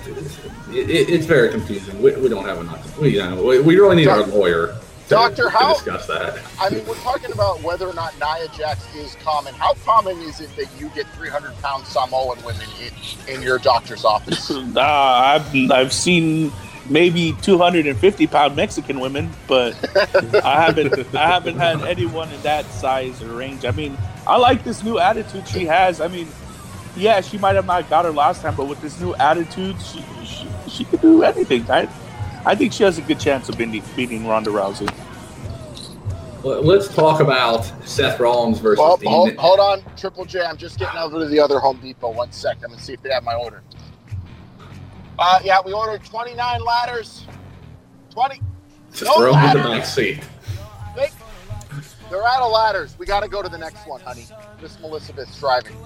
it, it's very confusing. We, we don't have enough. We, you know, we, we really need our lawyer to, Doctor, to how- discuss that. I mean, we're talking about whether or not Nia Jax is common. How common is it that you get 300 pound Samoan women in, in your doctor's office? Uh, I've I've seen maybe 250 pound Mexican women, but I haven't I haven't had anyone in that size or range. I mean, I like this new attitude she has. I mean, yeah, she might have not got her last time, but with this new attitude, she she, she can do anything. I I think she has a good chance of beating, beating Ronda Rousey. Let- Let's talk about Seth Rollins versus well, Dean. hold, hold on, Triple J. I'm just getting over to the other Home Depot. One sec. I'm going to see if they have my order. Uh, yeah, we ordered 29 ladders. 20. Just no throw him in the back seat. They, they're out of ladders. We got to go to the next one, honey. Miss Elizabeth's driving.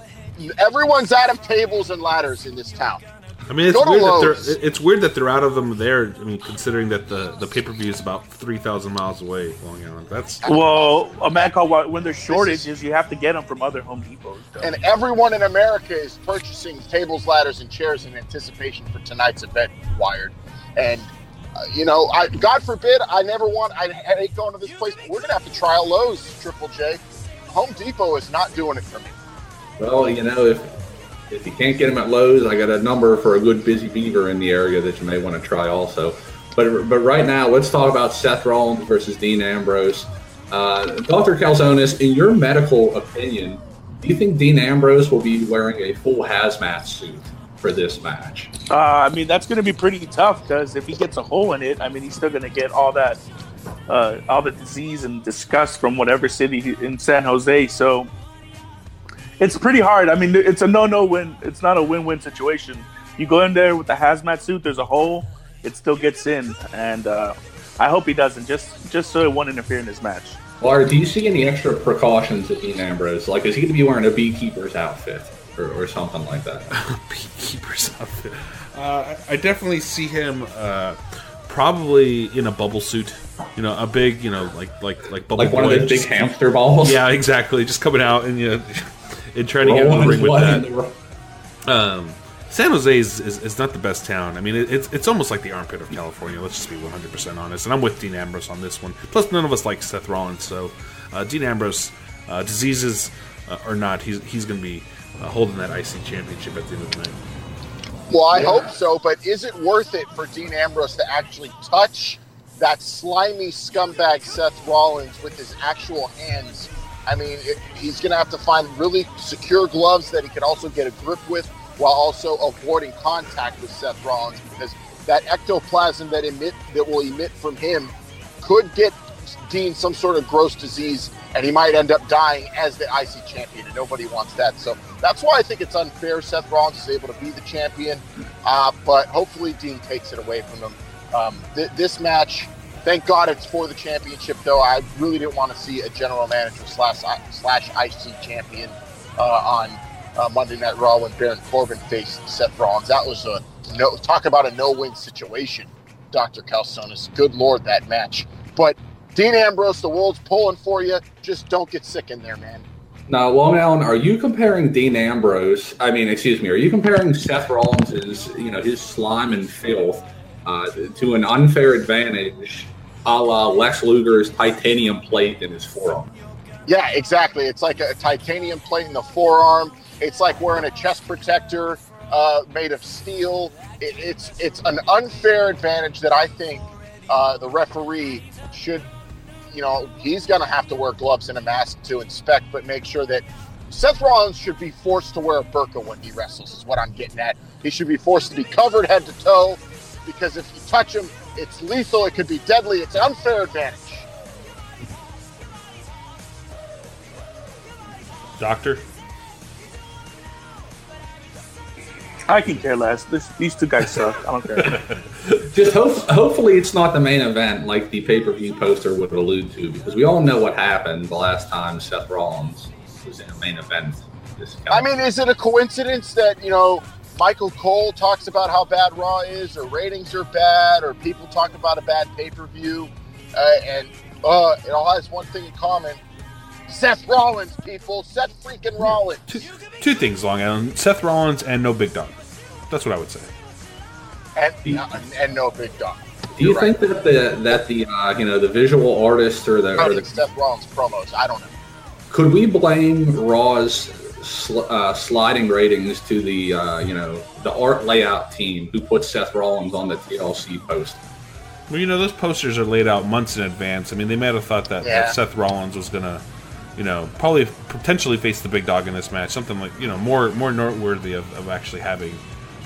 Everyone's out of tables and ladders in this town. I mean, it's weird that they're it's weird that they're out of them there. I mean, considering that the the pay per view is about three thousand miles away, Long Island. That's Well, a man called when there's shortages, you have to get them from other Home Depots. And everyone in America is purchasing tables, ladders, and chairs in anticipation for tonight's event, Wired. And, uh, you know, I, God forbid, I never want, I hate going to this place, but we're going to have to trial Lowe's, Triple J. Home Depot is not doing it for me. Well, you know, if if you can't get them at Lowe's, I got a number for a good busy beaver in the area that you may want to try also. But but right now, let's talk about Seth Rollins versus Dean Ambrose. Uh, Dr. Calzonis, in your medical opinion, do you think Dean Ambrose will be wearing a full hazmat suit for this match? Uh, I mean, that's going to be pretty tough because if he gets a hole in it, I mean, he's still going to get all that, uh, all the disease and disgust from whatever city in San Jose. So it's pretty hard. I mean, it's a no-no win. It's not a win-win situation. You go in there with the hazmat suit. There's a hole. It still gets in, and uh, I hope he doesn't. Just just so it won't interfere in this match. Laura, do you see any extra precautions at Dean Ambrose? Like, is he going to be wearing a beekeeper's outfit or, or something like that? beekeeper's outfit. Uh, I definitely see him uh, probably in a bubble suit. You know, a big, you know, like like like bubble. Like one of those big hamster balls. Yeah, exactly. Just coming out and you know, and trying to get in the ring with that. Um, San Jose is, is, is, not the best town. I mean, it, it's it's almost like the armpit of California. Let's just be 100% honest. And I'm with Dean Ambrose on this one. Plus, none of us like Seth Rollins. So, uh, Dean Ambrose, uh, diseases uh, or not, he's, he's going to be uh, holding that IC championship at the end of the night. Well, I yeah. hope so. But is it worth it for Dean Ambrose to actually touch that slimy scumbag Seth Rollins with his actual hands? I mean, it, he's going to have to find really secure gloves that he can also get a grip with while also avoiding contact with Seth Rollins because that ectoplasm that emit that will emit from him could get Dean some sort of gross disease and he might end up dying as the IC champion, and nobody wants that. So that's why I think it's unfair. Seth Rollins is able to be the champion, uh, but hopefully Dean takes it away from him. Um, th- this match, thank God it's for the championship, though. I really didn't want to see a general manager slash slash IC champion uh, on uh, Monday Night Raw when Baron Corbin faced Seth Rollins. That was a no talk about a no-win situation, Doctor Calzones. Good lord, that match. But Dean Ambrose, the world's pulling for you. Just don't get sick in there, man. Now, Long Alan, are you comparing Dean Ambrose? I mean, excuse me, are you comparing Seth Rollins' you know his slime and filth uh, to an unfair advantage, a la Lex Luger's titanium plate in his forearm? Yeah, exactly. It's like a titanium plate in the forearm it's like wearing a chest protector uh, made of steel. It, it's it's an unfair advantage that I think uh, the referee should, you know, he's going to have to wear gloves and a mask to inspect, but make sure that Seth Rollins should be forced to wear a burqa when he wrestles. Is what I'm getting at. He should be forced to be covered head to toe because if you touch him, it's lethal. It could be deadly. It's an unfair advantage. Doctor. I can care less. This, these two guys suck. I don't care. Just hope, hopefully it's not the main event like the pay per view poster would allude to, because we all know what happened the last time Seth Rollins was in a main event. I mean, is it a coincidence that you know Michael Cole talks about how bad Raw is, or ratings are bad, or people talk about a bad pay per view, uh, and uh, it all has one thing in common: Seth Rollins, people. Seth freaking Rollins. Two, two things, Long Island. Seth Rollins and no Big Dog. That's what I would say. And, and no Big Dog. Do you think that the that the uh, you know the visual artist or the, or the Seth Rollins promos? I don't know. Could we blame Raw's sl- uh, sliding ratings to the uh, you know the art layout team who put Seth Rollins on the TLC post? Well, you know those posters are laid out months in advance. I mean, they might have thought that, yeah. that Seth Rollins was gonna you know, probably potentially face the big dog in this match. Something like you know more more noteworthy of, of actually having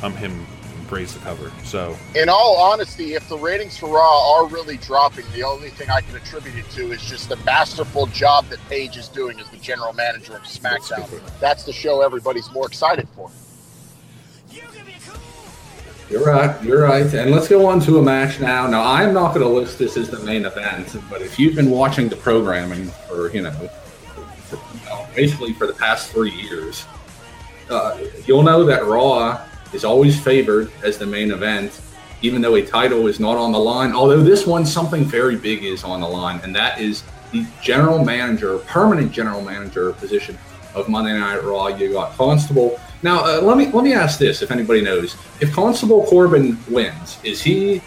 um, him raise the cover. So, in all honesty, if the ratings for Raw are really dropping, the only thing I can attribute it to is just the masterful job that Paige is doing as the general manager of SmackDown. That's the show everybody's more excited for. You're right. You're right. And let's go on to a match now. Now, I'm not going to list this as the main event, but if you've been watching the programming for, you know, basically for the past three years. Uh, you'll know that Raw is always favored as the main event, even though a title is not on the line. Although this one, something very big is on the line, and that is the general manager, permanent general manager position of Monday Night Raw. You got Constable. Now, uh, let me let me ask this: if anybody knows, if Constable Corbin wins, is he?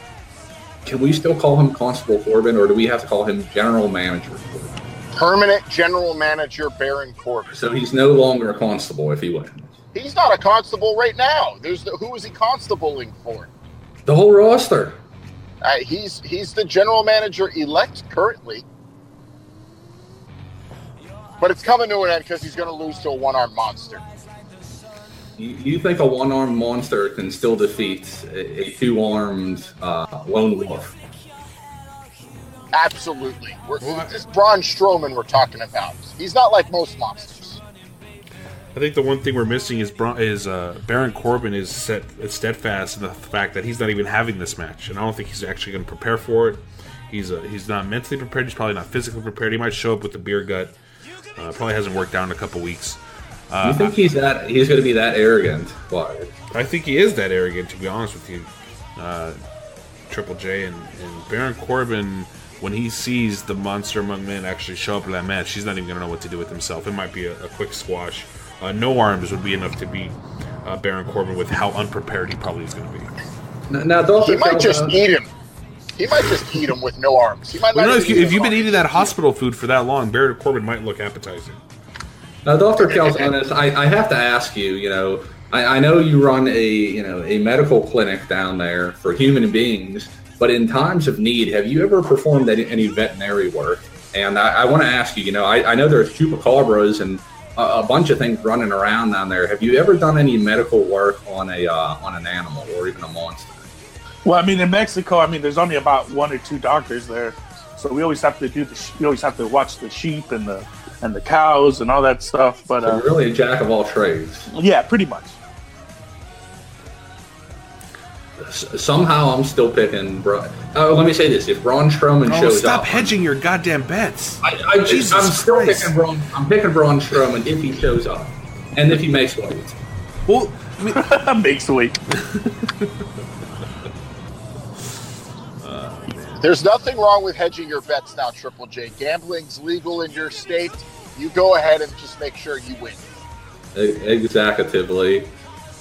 Can we still call him Constable Corbin, or do we have to call him General Manager Corbin? permanent general manager Baron Corbin. So he's no longer a constable if he wins. He's not a constable right now. There's the, who is he constabling for? The whole roster. Uh, he's he's the general manager elect currently, but it's coming to an end because he's going to lose to a one arm monster. You, you think a one-armed monster can still defeat a, a two-armed uh, lone wolf? Absolutely. We're, this Braun Strowman we're talking about. He's not like most monsters. I think the one thing we're missing is Bron- is uh, Baron Corbin is set steadfast in the fact that he's not even having this match, and I don't think he's actually going to prepare for it. He's uh, he's not mentally prepared. He's probably not physically prepared. He might show up with a beer gut. Uh, probably hasn't worked out in a couple weeks. Uh, you think he's that? He's going to be that arrogant? Why? I think he is that arrogant. To be honest with you, uh, Triple J and, and Baron Corbin when he sees the monster among men actually show up in that match, he's not even going to know what to do with himself. It might be a, a quick squash. Uh, no arms would be enough to beat uh, Baron Corbin with how unprepared he probably is going to be. Now, now he might just eat him. He might just eat him with no arms. He might. Well, no, if, you, have been eating that hospital food for that long, Baron Corbin might look appetizing. Now, Doctor Calzonis, I, I have to ask you. You know, I, I know you run a you know a medical clinic down there for human beings. But in times of need, have you ever performed any, any veterinary work? And I, I want to ask you, you know, I, I know there's chupacabras and a, a, bunch of things running around down there. Have you ever done any medical work on a uh, on an animal or even a monster? Well, I mean, in Mexico, I mean, there's only about one or two doctors there, so we always have to do the. We always have to watch the sheep and the and the cows and all that stuff. But so uh, really a jack of all trades. Yeah, pretty much. Somehow I'm still picking. Bra- uh, let me say this: if Braun Strowman oh, shows stop up, stop hedging your goddamn bets. I, I, Jesus I'm still Christ. picking Braun. I'm picking Braun Strowman if he shows up, and if he makes weight. Well, I mean, makes weight. There's nothing wrong with hedging your bets now, Triple J. Gambling's legal in your state. You go ahead and just make sure you win. Executively.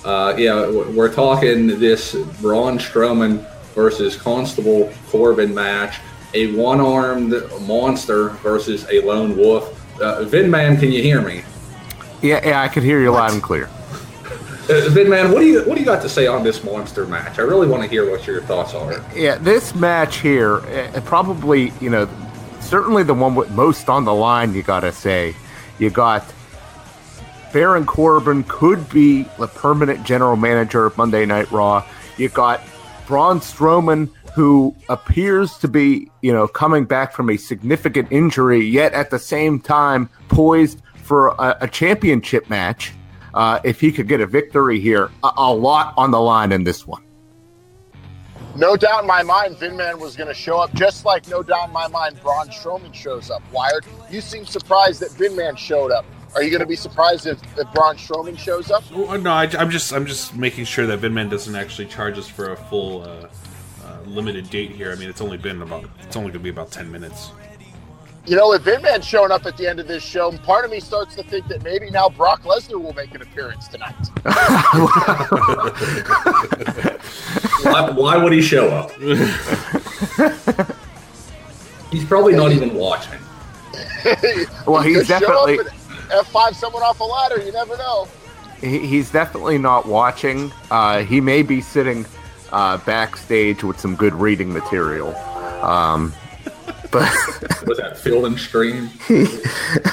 Uh, yeah, we're talking this Braun Strowman versus Constable Corbin match, a one-armed monster versus a lone wolf. Uh, Vinman, can you hear me? Yeah, yeah, I can hear you what? loud and clear. Uh, Vinman, what do you what do you got to say on this monster match? I really want to hear what your thoughts are. Yeah, this match here, uh, probably you know, certainly the one with most on the line. You got to say, you got Baron Corbin could be the permanent general manager of Monday Night Raw. You got Braun Strowman, who appears to be, you know, coming back from a significant injury, yet at the same time poised for a, a championship match. Uh, if he could get a victory here, a, a lot on the line in this one. No doubt in my mind, Vinman was going to show up, just like no doubt in my mind, Braun Strowman shows up. Wired, you seem surprised that Vinman showed up. Are you going to be surprised if, if Braun Strowman shows up? Well, no, I, am just I'm just making sure that Vinman doesn't actually charge us for a full uh, uh, limited date here. I mean, it's only been about it's only going to be about ten minutes. You know, if Vinman's showing up at the end of this show, part of me starts to think that maybe now Brock Lesnar will make an appearance tonight. why, why would he show up? he's probably not even watching. well, he's definitely F5 someone off a ladder. You never know. He, he's definitely not watching. Uh, he may be sitting uh, backstage with some good reading material. Um, but was that Field and Stream?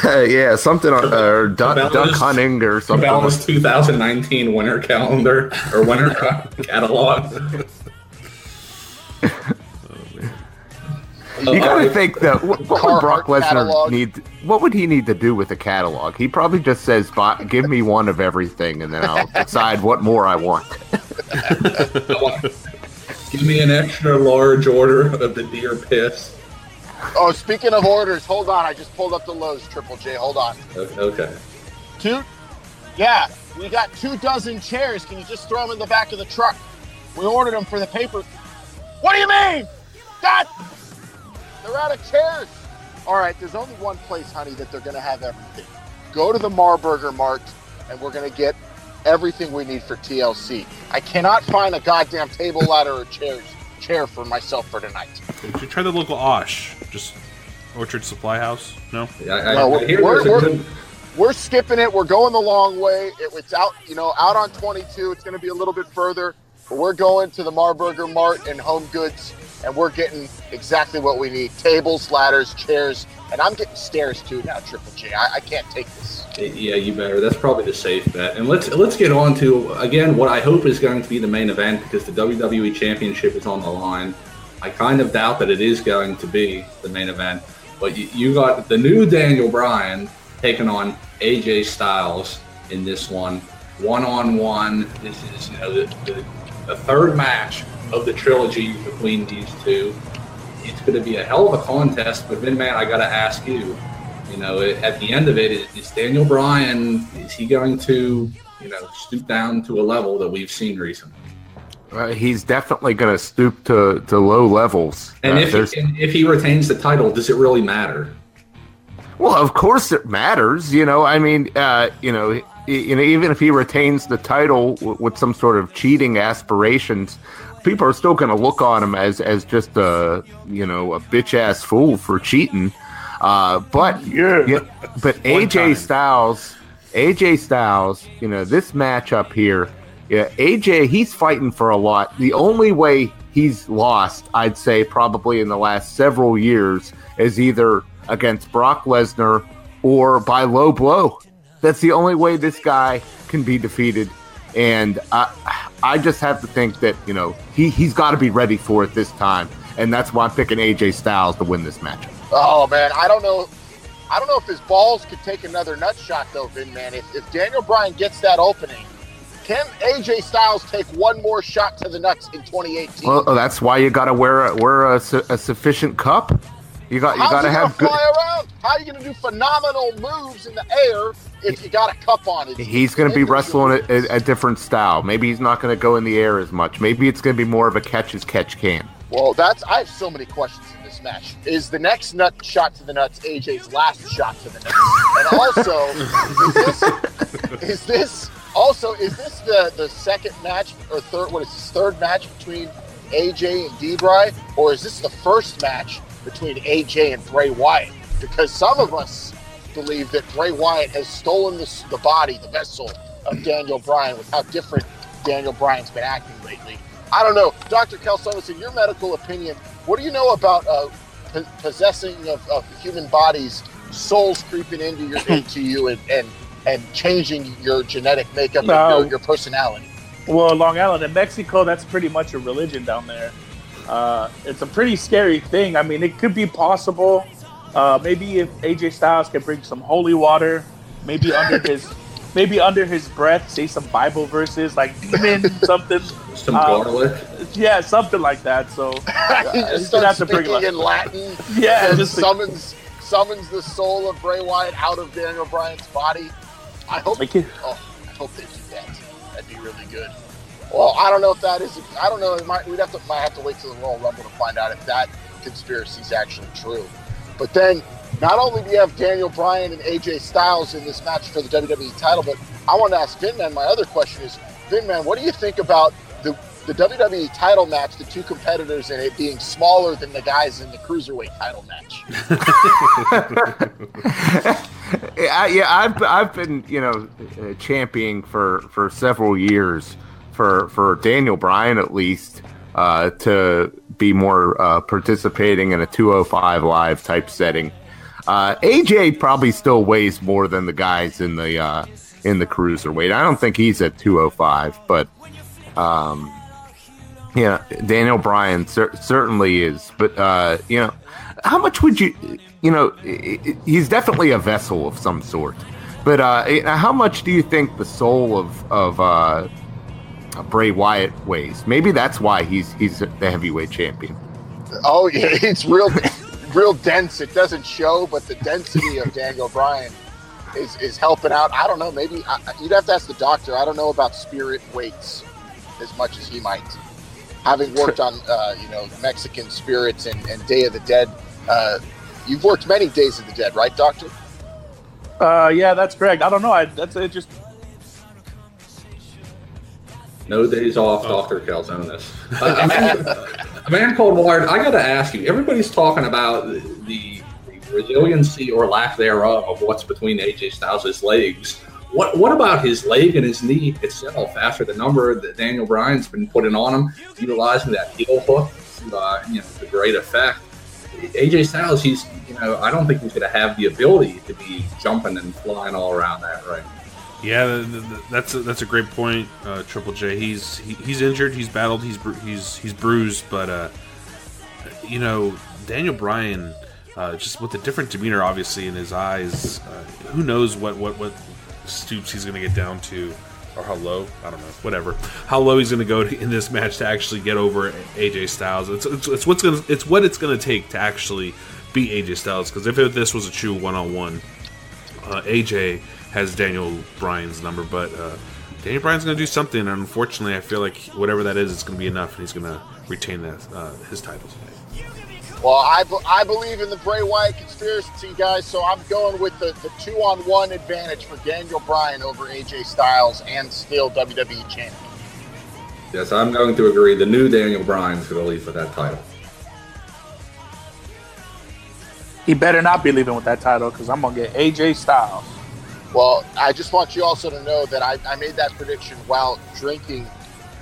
uh, yeah, something on uh, duck, duck hunting or something. Cabela's 2019 winter calendar or winter catalog. You uh, gotta uh, think that what, what would Brock Lesnar need? What would he need to do with a catalog? He probably just says, "Give me one of everything, and then I'll decide what more I want." Give me an extra large order of the deer piss. Oh, speaking of orders, hold on. I just pulled up the Lowe's Triple J. Hold on. Okay. Two. Yeah, we got two dozen chairs. Can you just throw them in the back of the truck? We ordered them for the paper. What do you mean? God they're out of chairs. All right, there's only one place, honey, that they're going to have everything. Go to the Marburger Mart, and we're going to get everything we need for TLC. I cannot find a goddamn table, ladder, or chairs chair for myself for tonight. Did you try the local Osh? Just Orchard Supply House? No. Yeah, I, no, we're, we're, we're, we're, skipping it. We're going the long way. It, it's out, you know, out on 22. It's going to be a little bit further, but we're going to the Marburger Mart and Home Goods and we're getting exactly what we need tables, ladders, chairs, and I'm getting stairs too now, Triple J. I, I can't take this Yeah, you better. That's probably the safe bet. And let's let's get on to again what I hope is going to be the main event because the WWE Championship is on the line. I kind of doubt that it is going to be the main event, but you, you got the new Daniel Bryan taking on AJ Styles in this one, one on one. This is you know the, the, the third match of the trilogy between these two. It's going to be a hell of a contest, but Vin Man, I got to ask you you know, at the end of it, is Daniel Bryan, is he going to, you know, stoop down to a level that we've seen recently? Uh, he's definitely going to stoop to, to low levels. And, uh, if, he, and if he retains the title, does it really matter? Well, of course it matters. You know, I mean, uh, you know, you know, even if he retains the title with some sort of cheating aspirations, people are still going to look on him as as just a you know a bitch ass fool for cheating. Uh, but yeah. yeah but AJ Styles, AJ Styles, you know this matchup here. Yeah, AJ, he's fighting for a lot. The only way he's lost, I'd say, probably in the last several years, is either against Brock Lesnar or by low blow. That's the only way this guy can be defeated. And I, I just have to think that you know he he's got to be ready for it this time, and that's why I'm picking AJ Styles to win this matchup. Oh man, I don't know. I don't know if his balls could take another nut shot though, Vin man. If, if Daniel Bryan gets that opening, can AJ Styles take one more shot to the nuts in 2018? Well, oh, that's why you got to wear a, wear a, a, sufficient cup. You got you got to have good. Fly around? How are you going to do phenomenal moves in the air if you got a cup on it? He's going to be wrestling a, a, different style. Maybe he's not going to go in the air as much. Maybe it's going to be more of a catch as catch can. Well, that's I have so many questions in this match. Is the next nut shot to the nuts AJ's last shot to the nuts? and also, is this, is this also is this the the second match or third? What is this third match between AJ and D-Bry, or is this the first match between AJ and Bray Wyatt? Because some of us believe that Bray Wyatt has stolen the, the body, the vessel of Daniel Bryan, with how different Daniel Bryan's been acting lately. I don't know. Dr. Calzonis, in your medical opinion, what do you know about uh, p- possessing of, of, human bodies, souls creeping into your into you and, and and changing your genetic makeup no. and your, your, personality? Well, Long Island in Mexico, that's pretty much a religion down there. Uh, it's a pretty scary thing. I mean, it could be possible. Uh, maybe if AJ Styles can bring some holy water, maybe under his maybe under his breath say some Bible verses like demon something. Some um, garlic. Yeah, something like that. So uh, he just starts speaking like, in Latin. Yeah, just summons summons the soul of Bray Wyatt out of Daniel Bryan's body. I hope. Like oh, I hope they do that. That'd be really good. Well, I don't know if that is. I don't know. Might, we'd have to might have to wait till the Royal Rumble to find out if that conspiracy is actually true. But then not only do you have Daniel Bryan and AJ Styles in this match for the WWE title, but I want to ask Vinman. My other question is, Vinman, what do you think about the the WWE title match, the two competitors in it being smaller than the guys in the cruiserweight title match? yeah, yeah, I've I've been you know uh, championing for for several years for for Daniel Bryan at least uh, to be more uh, participating in a 205 live type setting. Uh, AJ probably still weighs more than the guys in the uh, in the cruiserweight. I don't think he's at 205, but um, yeah, Daniel Bryan cer- certainly is. But uh, you know, how much would you? You know, he's definitely a vessel of some sort. But uh, how much do you think the soul of of uh, Bray Wyatt weighs? Maybe that's why he's he's the heavyweight champion. Oh yeah, it's real real dense. It doesn't show, but the density of Daniel Bryan is, is helping out. I don't know. Maybe I, you'd have to ask the doctor. I don't know about spirit weights as much as he might. Having worked on uh, you know Mexican spirits and, and Day of the Dead, uh, you've worked many Days of the Dead, right, Doctor? Uh, yeah, that's correct. I don't know. I, that's it. Just no days off, oh. Doctor Calzonis. Uh, a, man, a man called Wired. I got to ask you. Everybody's talking about the, the, resiliency or lack thereof of what's between AJ Styles' legs. What what about his leg and his knee itself? After the number that Daniel Bryan's been putting on him, utilizing that heel hook to uh, you know to great effect. AJ Styles, he's you know I don't think he's going to have the ability to be jumping and flying all around that ring. Yeah, that's a, that's a great point, uh, Triple J. He's he, he's injured, he's battled, he's he's he's bruised, but uh, you know Daniel Bryan, uh, just with a different demeanor, obviously in his eyes. Uh, who knows what what what stoops he's going to get down to, or how low? I don't know. Whatever. How low he's going to go in this match to actually get over AJ Styles. It's it's, it's what's going it's what it's going to take to actually beat AJ Styles. Because if it, this was a true one on one, AJ has Daniel Bryan's number, but. Uh, Daniel Bryan's going to do something, and unfortunately, I feel like whatever that is, it's going to be enough, and he's going to retain that uh, his title well, I, I believe in the Bray Wyatt conspiracy, guys, so I'm going with the, the two on one advantage for Daniel Bryan over AJ Styles and still WWE champion. Yes, I'm going to agree. The new Daniel Bryan's going to leave for that title. He better not be leaving with that title because I'm going to get AJ Styles. Well, I just want you also to know that I, I made that prediction while drinking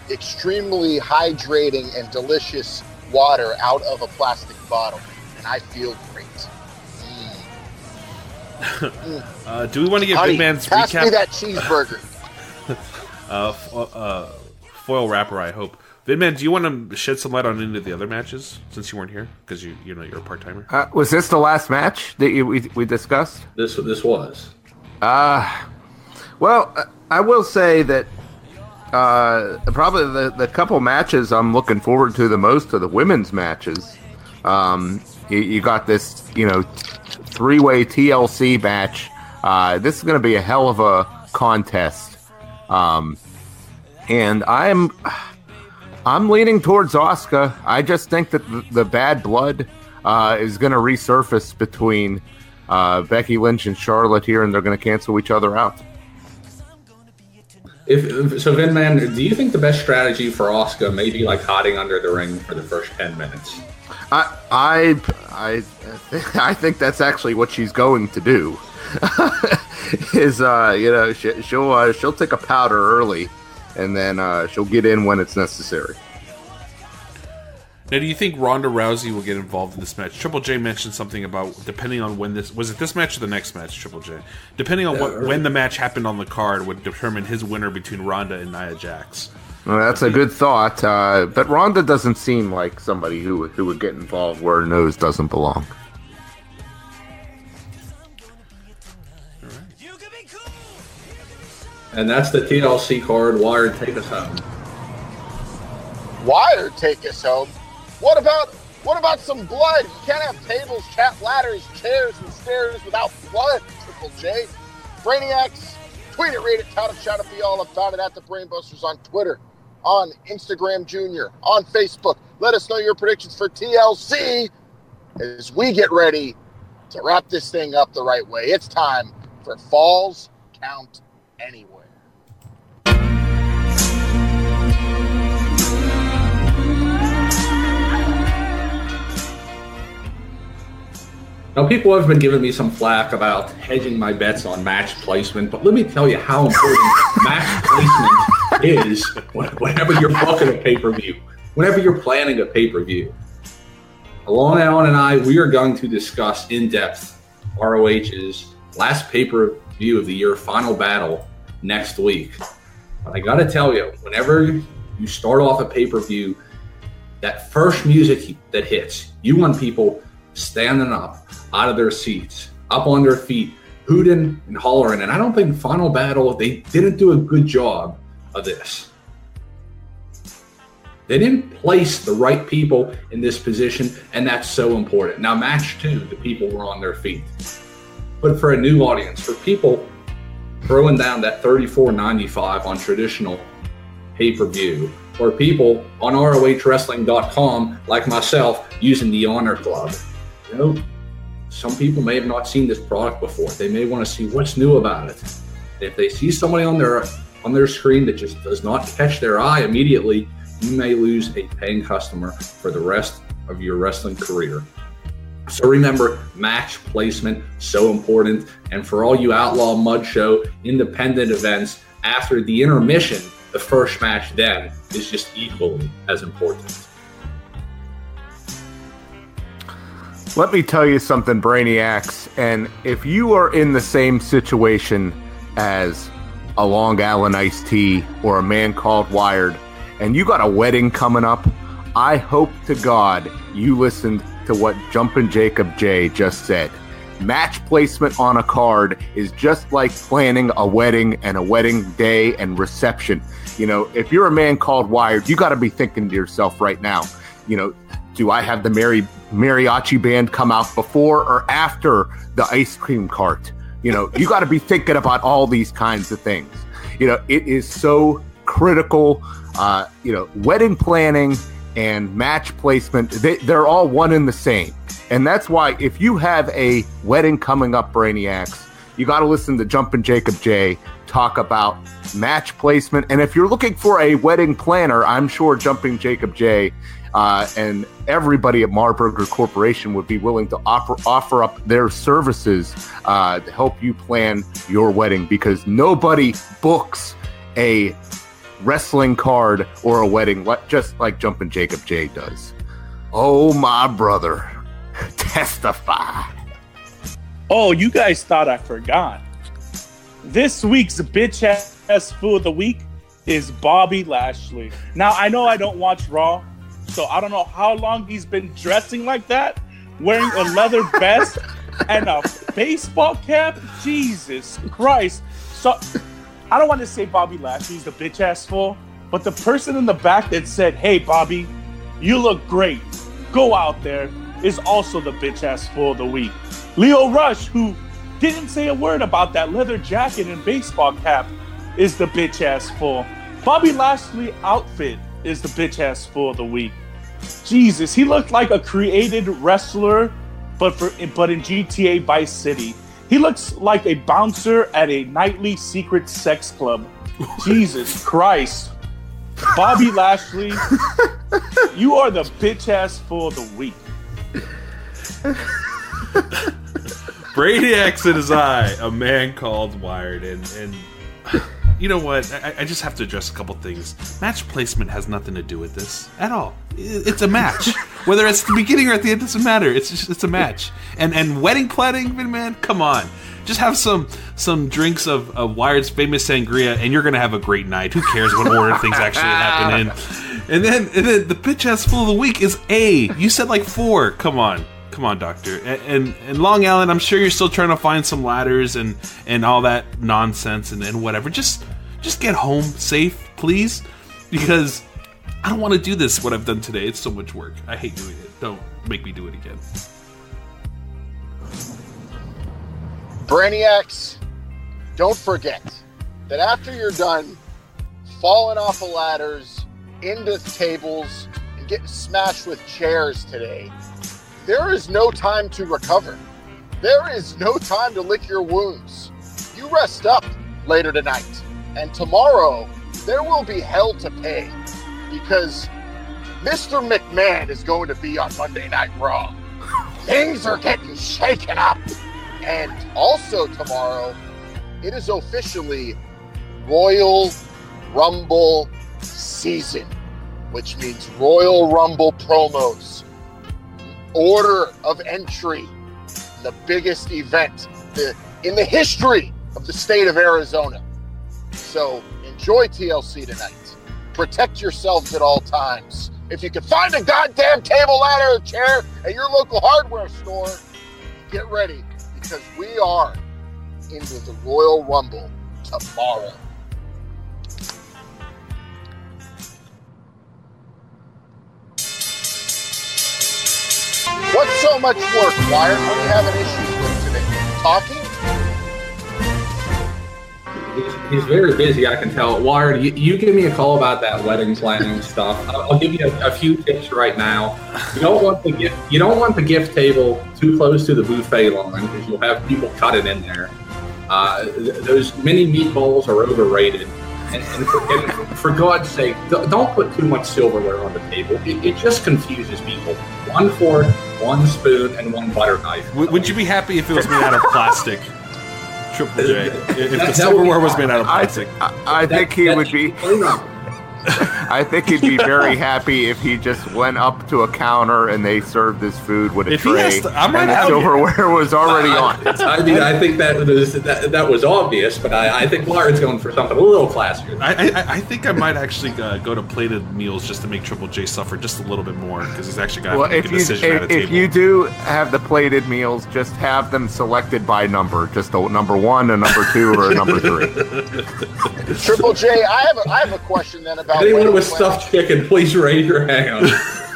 extremely hydrating and delicious water out of a plastic bottle, and I feel great. Mm. uh, do we want to get Honey, Big Man's pass recap? me that cheeseburger. uh, uh, foil wrapper, I hope. Vinman, do you want to shed some light on any of the other matches since you weren't here because you you know you're a part timer? Uh, was this the last match that you, we we discussed? This this was. Uh well, I will say that uh, probably the, the couple matches I'm looking forward to the most are the women's matches. Um, you, you got this, you know, three way TLC match. Uh, this is going to be a hell of a contest. Um, and I'm I'm leaning towards Asuka. I just think that the, the bad blood uh, is going to resurface between uh, Becky Lynch and Charlotte here, and they're going to cancel each other out. If so, Vin Man, do you think the best strategy for Asuka may be like hiding under the ring for the first ten minutes? I I I, I think that's actually what she's going to do. Is uh you know she, she'll uh, she'll take a powder early, and then uh, she'll get in when it's necessary. Now, do you think Ronda Rousey will get involved in this match? Triple J mentioned something about depending on when this was it this match or the next match. Triple J, depending on what when the match happened on the card, would determine his winner between Ronda and Nia Jax. Well, that's a good thought, uh, but Ronda doesn't seem like somebody who who would get involved where her nose doesn't belong. And that's the TLC card. Wired, take us home. Wired, take us home. What about what about some blood? You can't have tables, chat ladders, chairs, and stairs without blood. Triple J, Brainiacs, tweet it, read it, tout it, shout it, be all about it at the Brainbusters on Twitter, on Instagram Junior, on Facebook. Let us know your predictions for TLC as we get ready to wrap this thing up the right way. It's time for Falls Count Anywhere. Now, people have been giving me some flack about hedging my bets on match placement, but let me tell you how important match placement is whenever you're booking a pay per view, whenever you're planning a pay per view. Alon Allen and I, we are going to discuss in depth ROH's last pay per view of the year, Final Battle, next week. But I got to tell you, whenever you start off a pay per view, that first music that hits, you want people standing up out of their seats, up on their feet, hooting and hollering. And I don't think Final Battle, they didn't do a good job of this. They didn't place the right people in this position, and that's so important. Now, match two, the people were on their feet. But for a new audience, for people throwing down that $34.95 on traditional pay per view, or people on ROHWrestling.com like myself using the Honor Club, you know, some people may have not seen this product before. They may want to see what's new about it. If they see somebody on their on their screen that just does not catch their eye immediately, you may lose a paying customer for the rest of your wrestling career. So remember, match placement so important. And for all you Outlaw Mud Show independent events, after the intermission, the first match then is just equally as important. Let me tell you something, Brainiacs. And if you are in the same situation as a Long Alan Iced T or a man called Wired, and you got a wedding coming up, I hope to God you listened to what Jumpin' Jacob J just said. Match placement on a card is just like planning a wedding and a wedding day and reception. You know, if you're a man called Wired, you got to be thinking to yourself right now, you know, do I have the Mary mariachi band come out before or after the ice cream cart? You know, you got to be thinking about all these kinds of things. You know, it is so critical. Uh, you know, wedding planning and match placement, they, they're all one and the same. And that's why if you have a wedding coming up, Brainiacs, you got to listen to Jumpin' Jacob J talk about match placement. And if you're looking for a wedding planner, I'm sure Jumping Jacob J uh, and everybody at Marburger Corporation would be willing to offer offer up their services uh, to help you plan your wedding because nobody books a wrestling card or a wedding just like Jumping Jacob J does. Oh, my brother, testify. Oh, you guys thought I forgot. This week's bitch ass fool of the week is Bobby Lashley. Now, I know I don't watch Raw, so I don't know how long he's been dressing like that, wearing a leather vest and a baseball cap. Jesus Christ. So I don't want to say Bobby Lashley's the bitch ass fool, but the person in the back that said, Hey, Bobby, you look great. Go out there is also the bitch ass fool of the week. Lio Rush, who didn't say a word about that leather jacket and baseball cap, is the bitch ass fool. Bobby Lashley outfit is the bitch ass fool of the week. Jesus, he looked like a created wrestler, but for but in GTA Vice City. He looks like a bouncer at a nightly secret sex club. Jesus Christ. Bobby Lashley, you are the bitch ass fool of the week. Brady X in his eye, a man called Wired, and and you know what? I, I, just have to address a couple things. Match placement has nothing to do with this at all. It's a match, whether it's the beginning or at the end doesn't matter. It's just it's a match. And and wedding planning, man, come on. Just have some some drinks of, of Wired's famous sangria, and you're gonna have a great night. Who cares what order things actually happen in? And then and then the bitch ass full of the week is A. You said like four. Come on come on, Doctor. And, and, and Long Alan, I'm sure you're still trying to find some ladders and and all that nonsense and, and whatever. Just just get home safe, please, because I don't want to do this. What I've done today, it's so much work. I hate doing it. Don't make me do it again. Brainiacs, don't forget that after you're done falling off of ladders, into tables, and getting smashed with chairs today, there is no time to recover. There is no time to lick your wounds. You rest up later tonight. And tomorrow, there will be hell to pay because Mr. McMahon is going to be on Monday Night Raw. Things are getting shaken up. And also tomorrow, it is officially Royal Rumble season, which means Royal Rumble promos order of entry, the biggest event the, in the history of the state of Arizona. So enjoy TLC tonight. Protect yourselves at all times. If you can find a goddamn table, ladder, or chair at your local hardware store, get ready because we are into the Royal Rumble tomorrow. What's so much work? What are you having issues with today? Talking? He's, very busy, I can tell. Wired, you, you, give me a call about that wedding planning stuff. I'll, give you a, a, few tips right now. You don't want the gift. You don't want the gift table too close to the buffet line because you'll have people cut it in there. Uh, those mini meatballs are overrated. And, and, for, and, for, God's sake, don't put too much silverware on the table. It, it, just confuses people. One fork, one spoon, and one butter knife. Would, would you be happy if it was made out of plastic? Triple J. If the silverware was made out of plastic, I, I, I think he would be. I think he'd be very happy if he just went up to a counter and they served his food with a If he tray, has to- I might and the have- silverware was already I, on. it. I mean, I think that was that, that was obvious, but I, I think Lawrence going for something a little classier. I, I, I think I might actually uh, go to plated meals just to make Triple J suffer just a little bit more because he's actually got to make a you decision at a if, table. if you do have the plated meals, just have them selected by number, just a number one, a number two, or a number three. Triple J, I have a, I have a question then about Anyone when- with stuffed chicken, please raise your hand.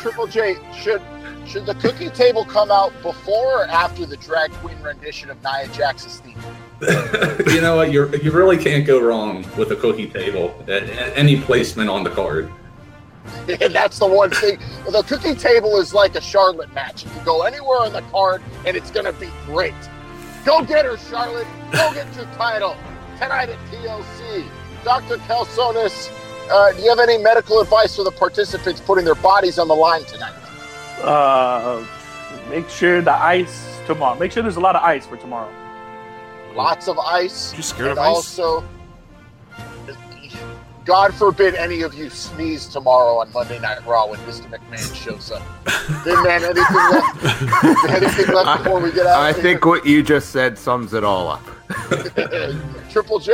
Triple J, should should the cookie table come out before or after the drag queen rendition of Nia Jax's theme? you know what? You you really can't go wrong with a cookie table. At, at any placement on the card. And that's the one thing. The cookie table is like a Charlotte match. You can go anywhere on the card, and it's going to be great. Go get her, Charlotte. Go get your title tonight at TLC. Dr. Calzonis, uh, do you have any medical advice for the participants putting their bodies on the line tonight? Uh, make sure the ice tomorrow. Make sure there's a lot of ice for tomorrow. Lots of ice. You scared and of ice? also, God forbid any of you sneeze tomorrow on Monday Night Raw when Mr. McMahon shows up. then, man, anything left, anything left before we get out? I of here? think what you just said sums it all up. Triple J.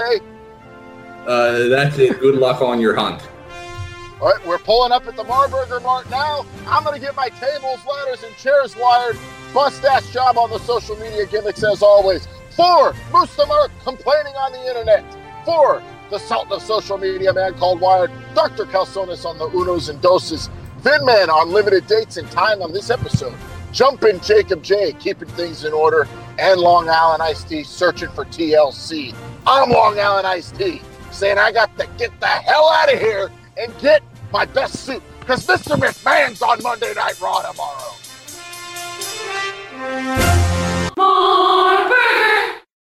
Uh, that's it. Good luck on your hunt. All right, we're pulling up at the Marburger Mart now. I'm going to get my tables, ladders, and chairs wired. Bust ass job on the social media gimmicks as always. Four, Mustamar complaining on the internet. Four, the Sultan of social media man called Wired. Dr. Calzonis on the Unos and Doses. Vinman on limited dates and time on this episode. Jumpin' Jacob J, keeping things in order. And Long Alan Iced T searching for TLC. I'm Long Alan Iced T saying I got to get the hell out of here and get my best suit because Mr. McMahon's on Monday Night Raw tomorrow. More burger.